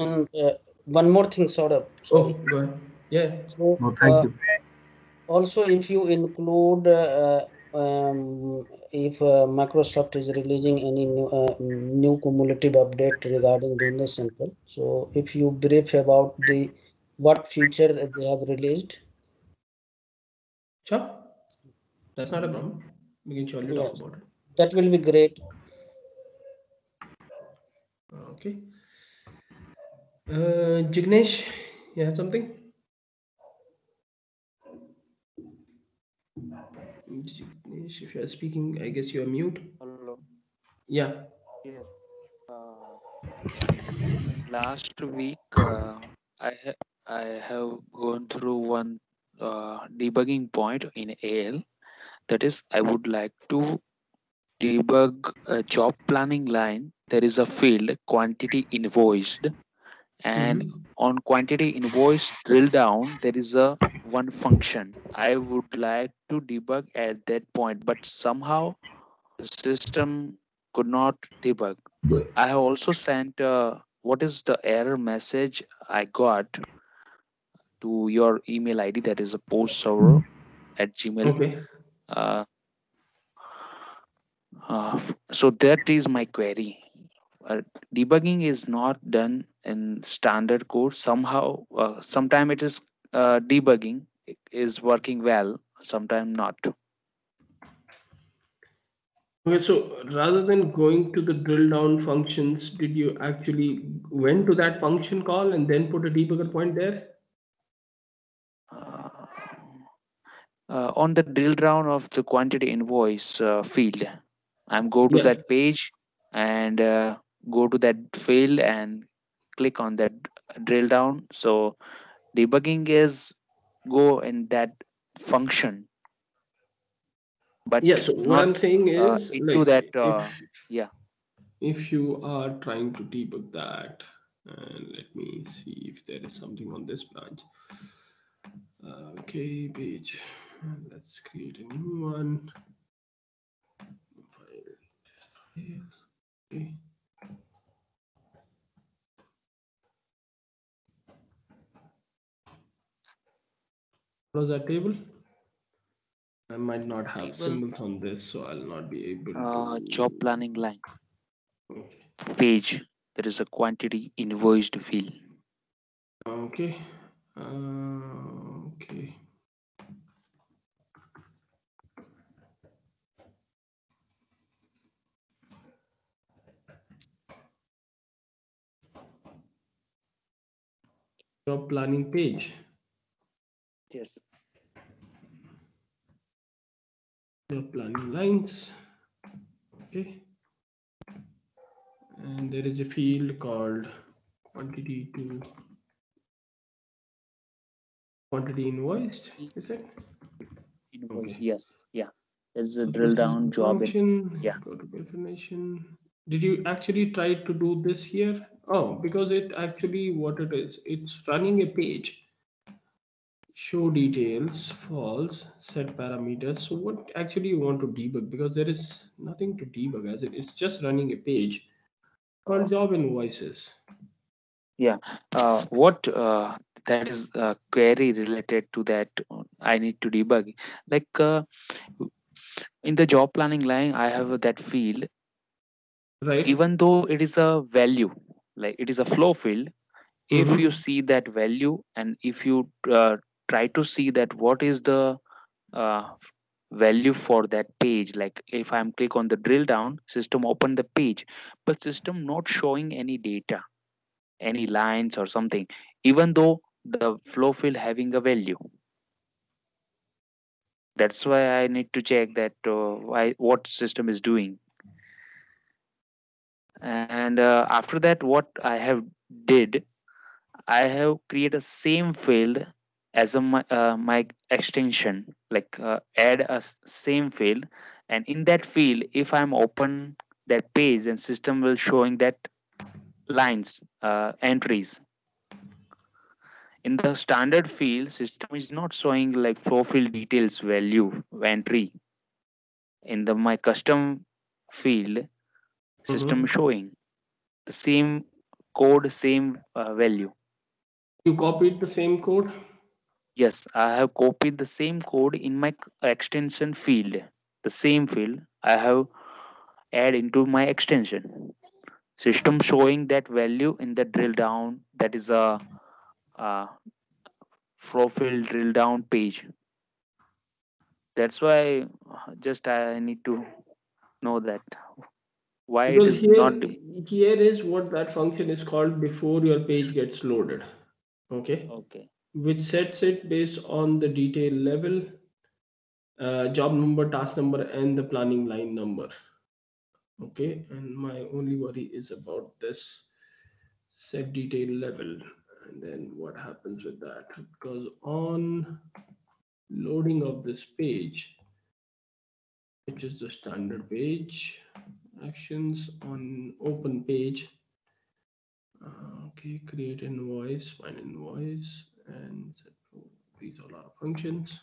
And uh, one more thing, sort of. Oh, go ahead. Yeah. So No, thank uh, you. also if you include uh, um, if uh, Microsoft is releasing any new, uh, new cumulative update regarding Business Central, so if you brief about the what feature that they have released, Sure. That's not a problem. We can surely talk about it. That will be great. Okay. Uh, Jignesh, you have something? Jignesh, if you are speaking, I guess you are mute. Hello. Yeah. Yes. Uh, last week, uh, I ha- I have gone through one uh, debugging point in AL. That is, I would like to debug a job planning line. There is a field quantity invoiced, and Mhm. on quantity invoice drill down, there is a one function. I would like to debug at that point, but somehow the system could not debug. I have also sent uh, what is the error message I got to your email ID that is a postsaurav at Gmail. Okay. Uh, uh, so that is my query. Uh, debugging is not done in standard code. Somehow, uh, sometime it is uh, debugging i- is working well, sometime not. Okay, so rather than going to the drill down functions, did you actually went to that function call and then put a debugger point there? Uh, on the drill down of the quantity invoice uh, field, I'm go to Yeah. that page and uh, go to that field and click on that drill down. So debugging is go in that function, but Yeah, so what I'm saying uh, is into like that. Uh, if yeah. if you are trying to debug that, and let me see if there is something on this branch. Uh, Okay, page. Let's create a new one. Okay. What was that table? I might not have Table. symbols on this, so I'll not be able uh, to. job planning line Okay. page there is a quantity invoiced field Okay. Uh, okay. Job planning page. Yes Job planning lines. Okay. And there is a field called quantity to quantity invoiced. Is it? invoiced Okay. yes yeah there's a So drill down job in yeah. Go to definition. Did you actually try to do this here? Oh, because it actually what it is, it's running a page. Show details, false, set parameters. So what actually you want to debug? Because there is nothing to debug as it is just running a page on job invoices. uh, what uh, that is uh, query related to that uh, i need to debug like uh, in the job planning line i have that field Right? even though it is a value like it is a flow field if Mhm. you see that value and if you uh, try to see that what is the uh, value for that page. Like if i'm click on the drill down system open the page but system not showing any data any lines or something even though the flow field having a value. That's why i need to check that uh, why what system is doing. And uh, after that what i have did i have created a same field as a my, uh, my extension like uh, add a s- same field. And in that field if i'm open that page and system will showing that lines uh, entries. In the standard field system is not showing like flow field details value entry. In the my custom field system showing the same code same uh, value. You copied the same code. Yes i have copied the same code in my c- extension field the same field i have add into my extension system showing that value in the drill down that is a uh, field drill down page that's why uh, just I need to know that why it Because is here, not. here is what that function is called before your page gets loaded. Okay. Okay. Which sets it based on the detail level, uh, job number, task number, and the planning line number. Okay. And my only worry is about this set detail level. And then what happens with that? Because on loading of this page, which is the standard page, actions on open page. Uh, okay, create invoice, find invoice, and set oh, these are functions.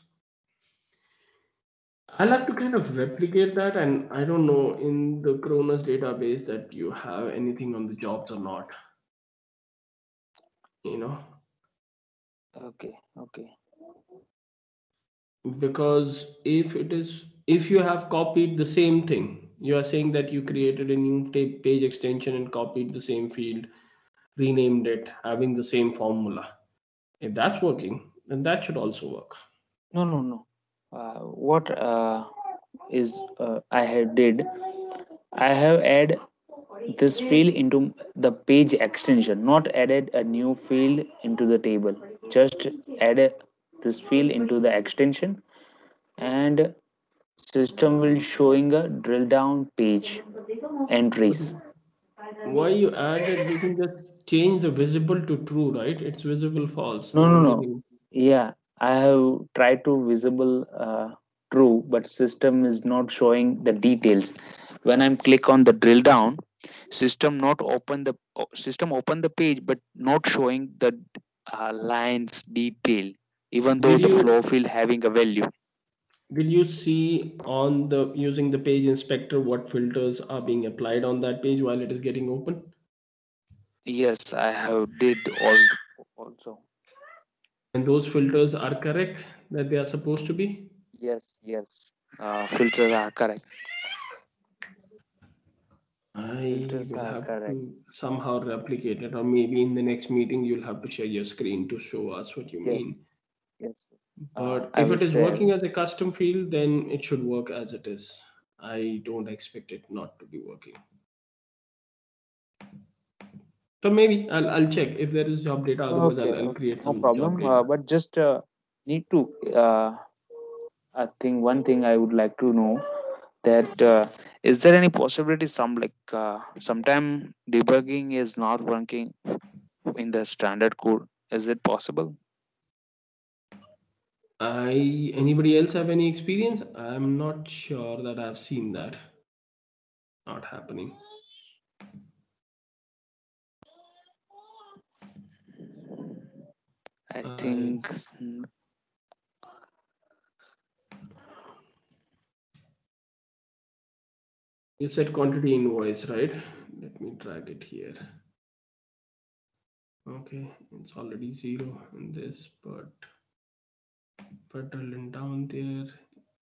I'll have to kind of replicate that, and I don't know in the Cronus database that you have anything on the jobs or not. You know, Okay. Okay. because if it is if you have copied the same thing you are saying that you created a new page extension and copied the same field renamed it having the same formula if that's working then that should also work No, no, no. Uh, what uh, is uh, I have did? I have add this field into the page extension, not added a new field into the table. Just add this field into the extension, and system will showing a drill down page entries. Why you added you can just change the visible to true right it's visible false No, no, no. Yeah, I have tried to visible uh, true, but system is not showing the details. When I'm click on the drill down, system not open the system open the page, but not showing the uh, lines detail, even though Did the you- flow field having a value. Did you see on the using the page inspector what filters are being applied on that page while it is getting open? Yes, I have did all also. And those filters are correct that they are supposed to be? Yes, yes. Uh, filters are correct. I Filters will have correct. to somehow replicate it, or maybe in the next meeting you'll have to share your screen to show us what you Yes. mean. Yes. But Uh, if it is share. working as a custom field, then it should work as it is. I don't expect it not to be working. So maybe I'll, I'll check if there is job data. Otherwise, Okay, I'll, I'll create no problem. Uh, but just uh, need to. Uh, I think one thing I would like to know that uh, is there any possibility some like uh, sometime debugging is not working in the standard code? Is it possible? I anybody else have any experience? I'm not sure that I've seen that not happening. I I- think You said quantity invoice, right? Let me drag it here. Okay, it's already zero in this, but and down there.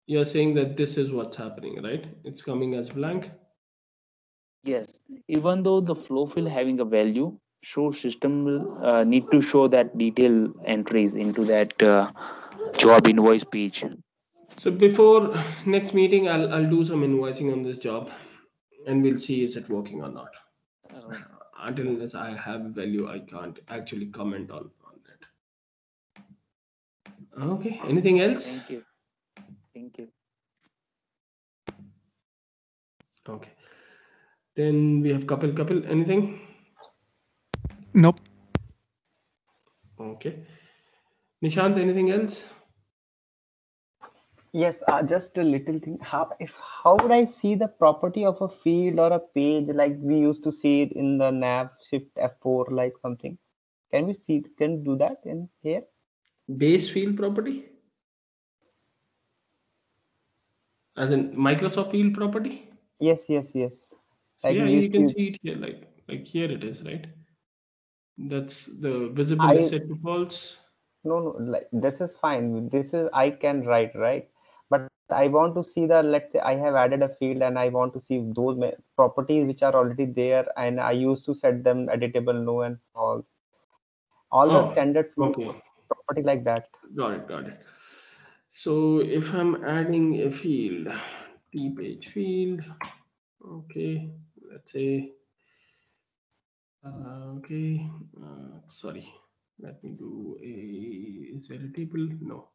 You're saying that this is what's happening, right? It's coming as blank. yes. Even though the flow field having a value, show system will uh, need to show that detail entries into that uh, job invoice page. So before next meeting, I'll I'll do some invoicing on this job, and we'll see is it working or not. Uh, Until unless I have value, I can't actually comment on. Okay. Anything else? Thank you. Thank you. Okay. Then we have couple couple. Anything? Nope. Okay. Nishant, anything else? Yes, uh, just a little thing. How if how would I see the property of a field or a page like we used to see it in the nav shift F4 like something? Can we see can we do that in here? Base field property? As in Microsoft field property? Yes, yes, yes. Like yeah, you can see it here. Like like here it is, right? That's the visible I- is set to false. No, no, like this is fine. This is I can write, right? But I want to see the let's say I have added a field and I want to see those properties which are already there and I used to set them editable, no and false. All the Oh, standard Okay, property like that. got it, got it. So if I'm adding a field, T page field, okay, let's say, uh, okay, uh, sorry, let me do a, is there a table? No.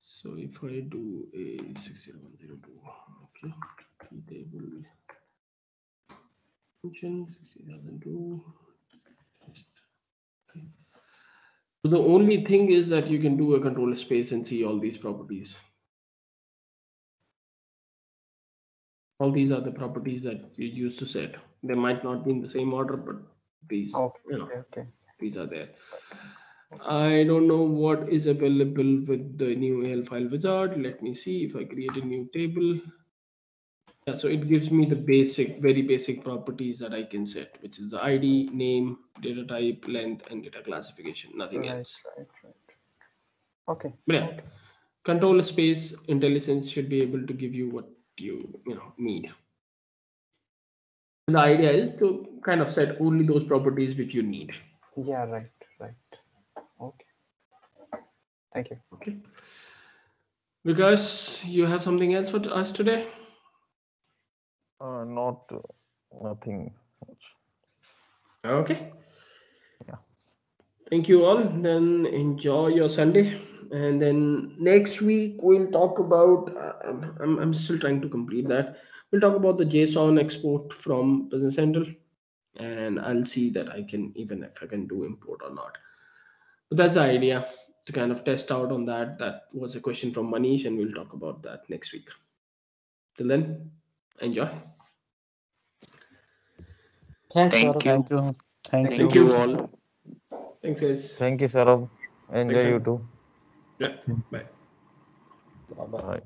So if I do a 60102, okay, T table function 60002. So the only thing is that you can do a control space and see all these properties. All these are the properties that you used to set. They might not be in the same order, but these, Okay, you know, okay, okay. these are there. I don't know what is available with the new AL file wizard. Let me see if I create a new table. Yeah, so it gives me the basic, very basic properties that I can set, which is the ID, name, data type, length, and data classification, nothing Right, else. right, right. Okay. But yeah, control space IntelliSense should be able to give you what you you know need. The idea is to kind of set only those properties which you need. Yeah, right, right. Okay. Thank you. Okay. Because you have something else for us today? Uh, not uh, nothing much. Okay. Yeah. Thank you all. Then enjoy your Sunday. And then next week we'll talk about. Uh, I'm I'm still trying to complete that. We'll talk about the JSON export from Business Central, and I'll see that I can even if I can do import or not. But that's the idea to kind of test out on that. That was a question from Manish, and we'll talk about that next week. Till then, enjoy. Thanks, Thank Saurav. you. Thank you. Thank, Thank you. you all. Thanks, guys. Thank you, Saurav. Enjoy Thanks, you too. Yeah. Bye-bye. Bye.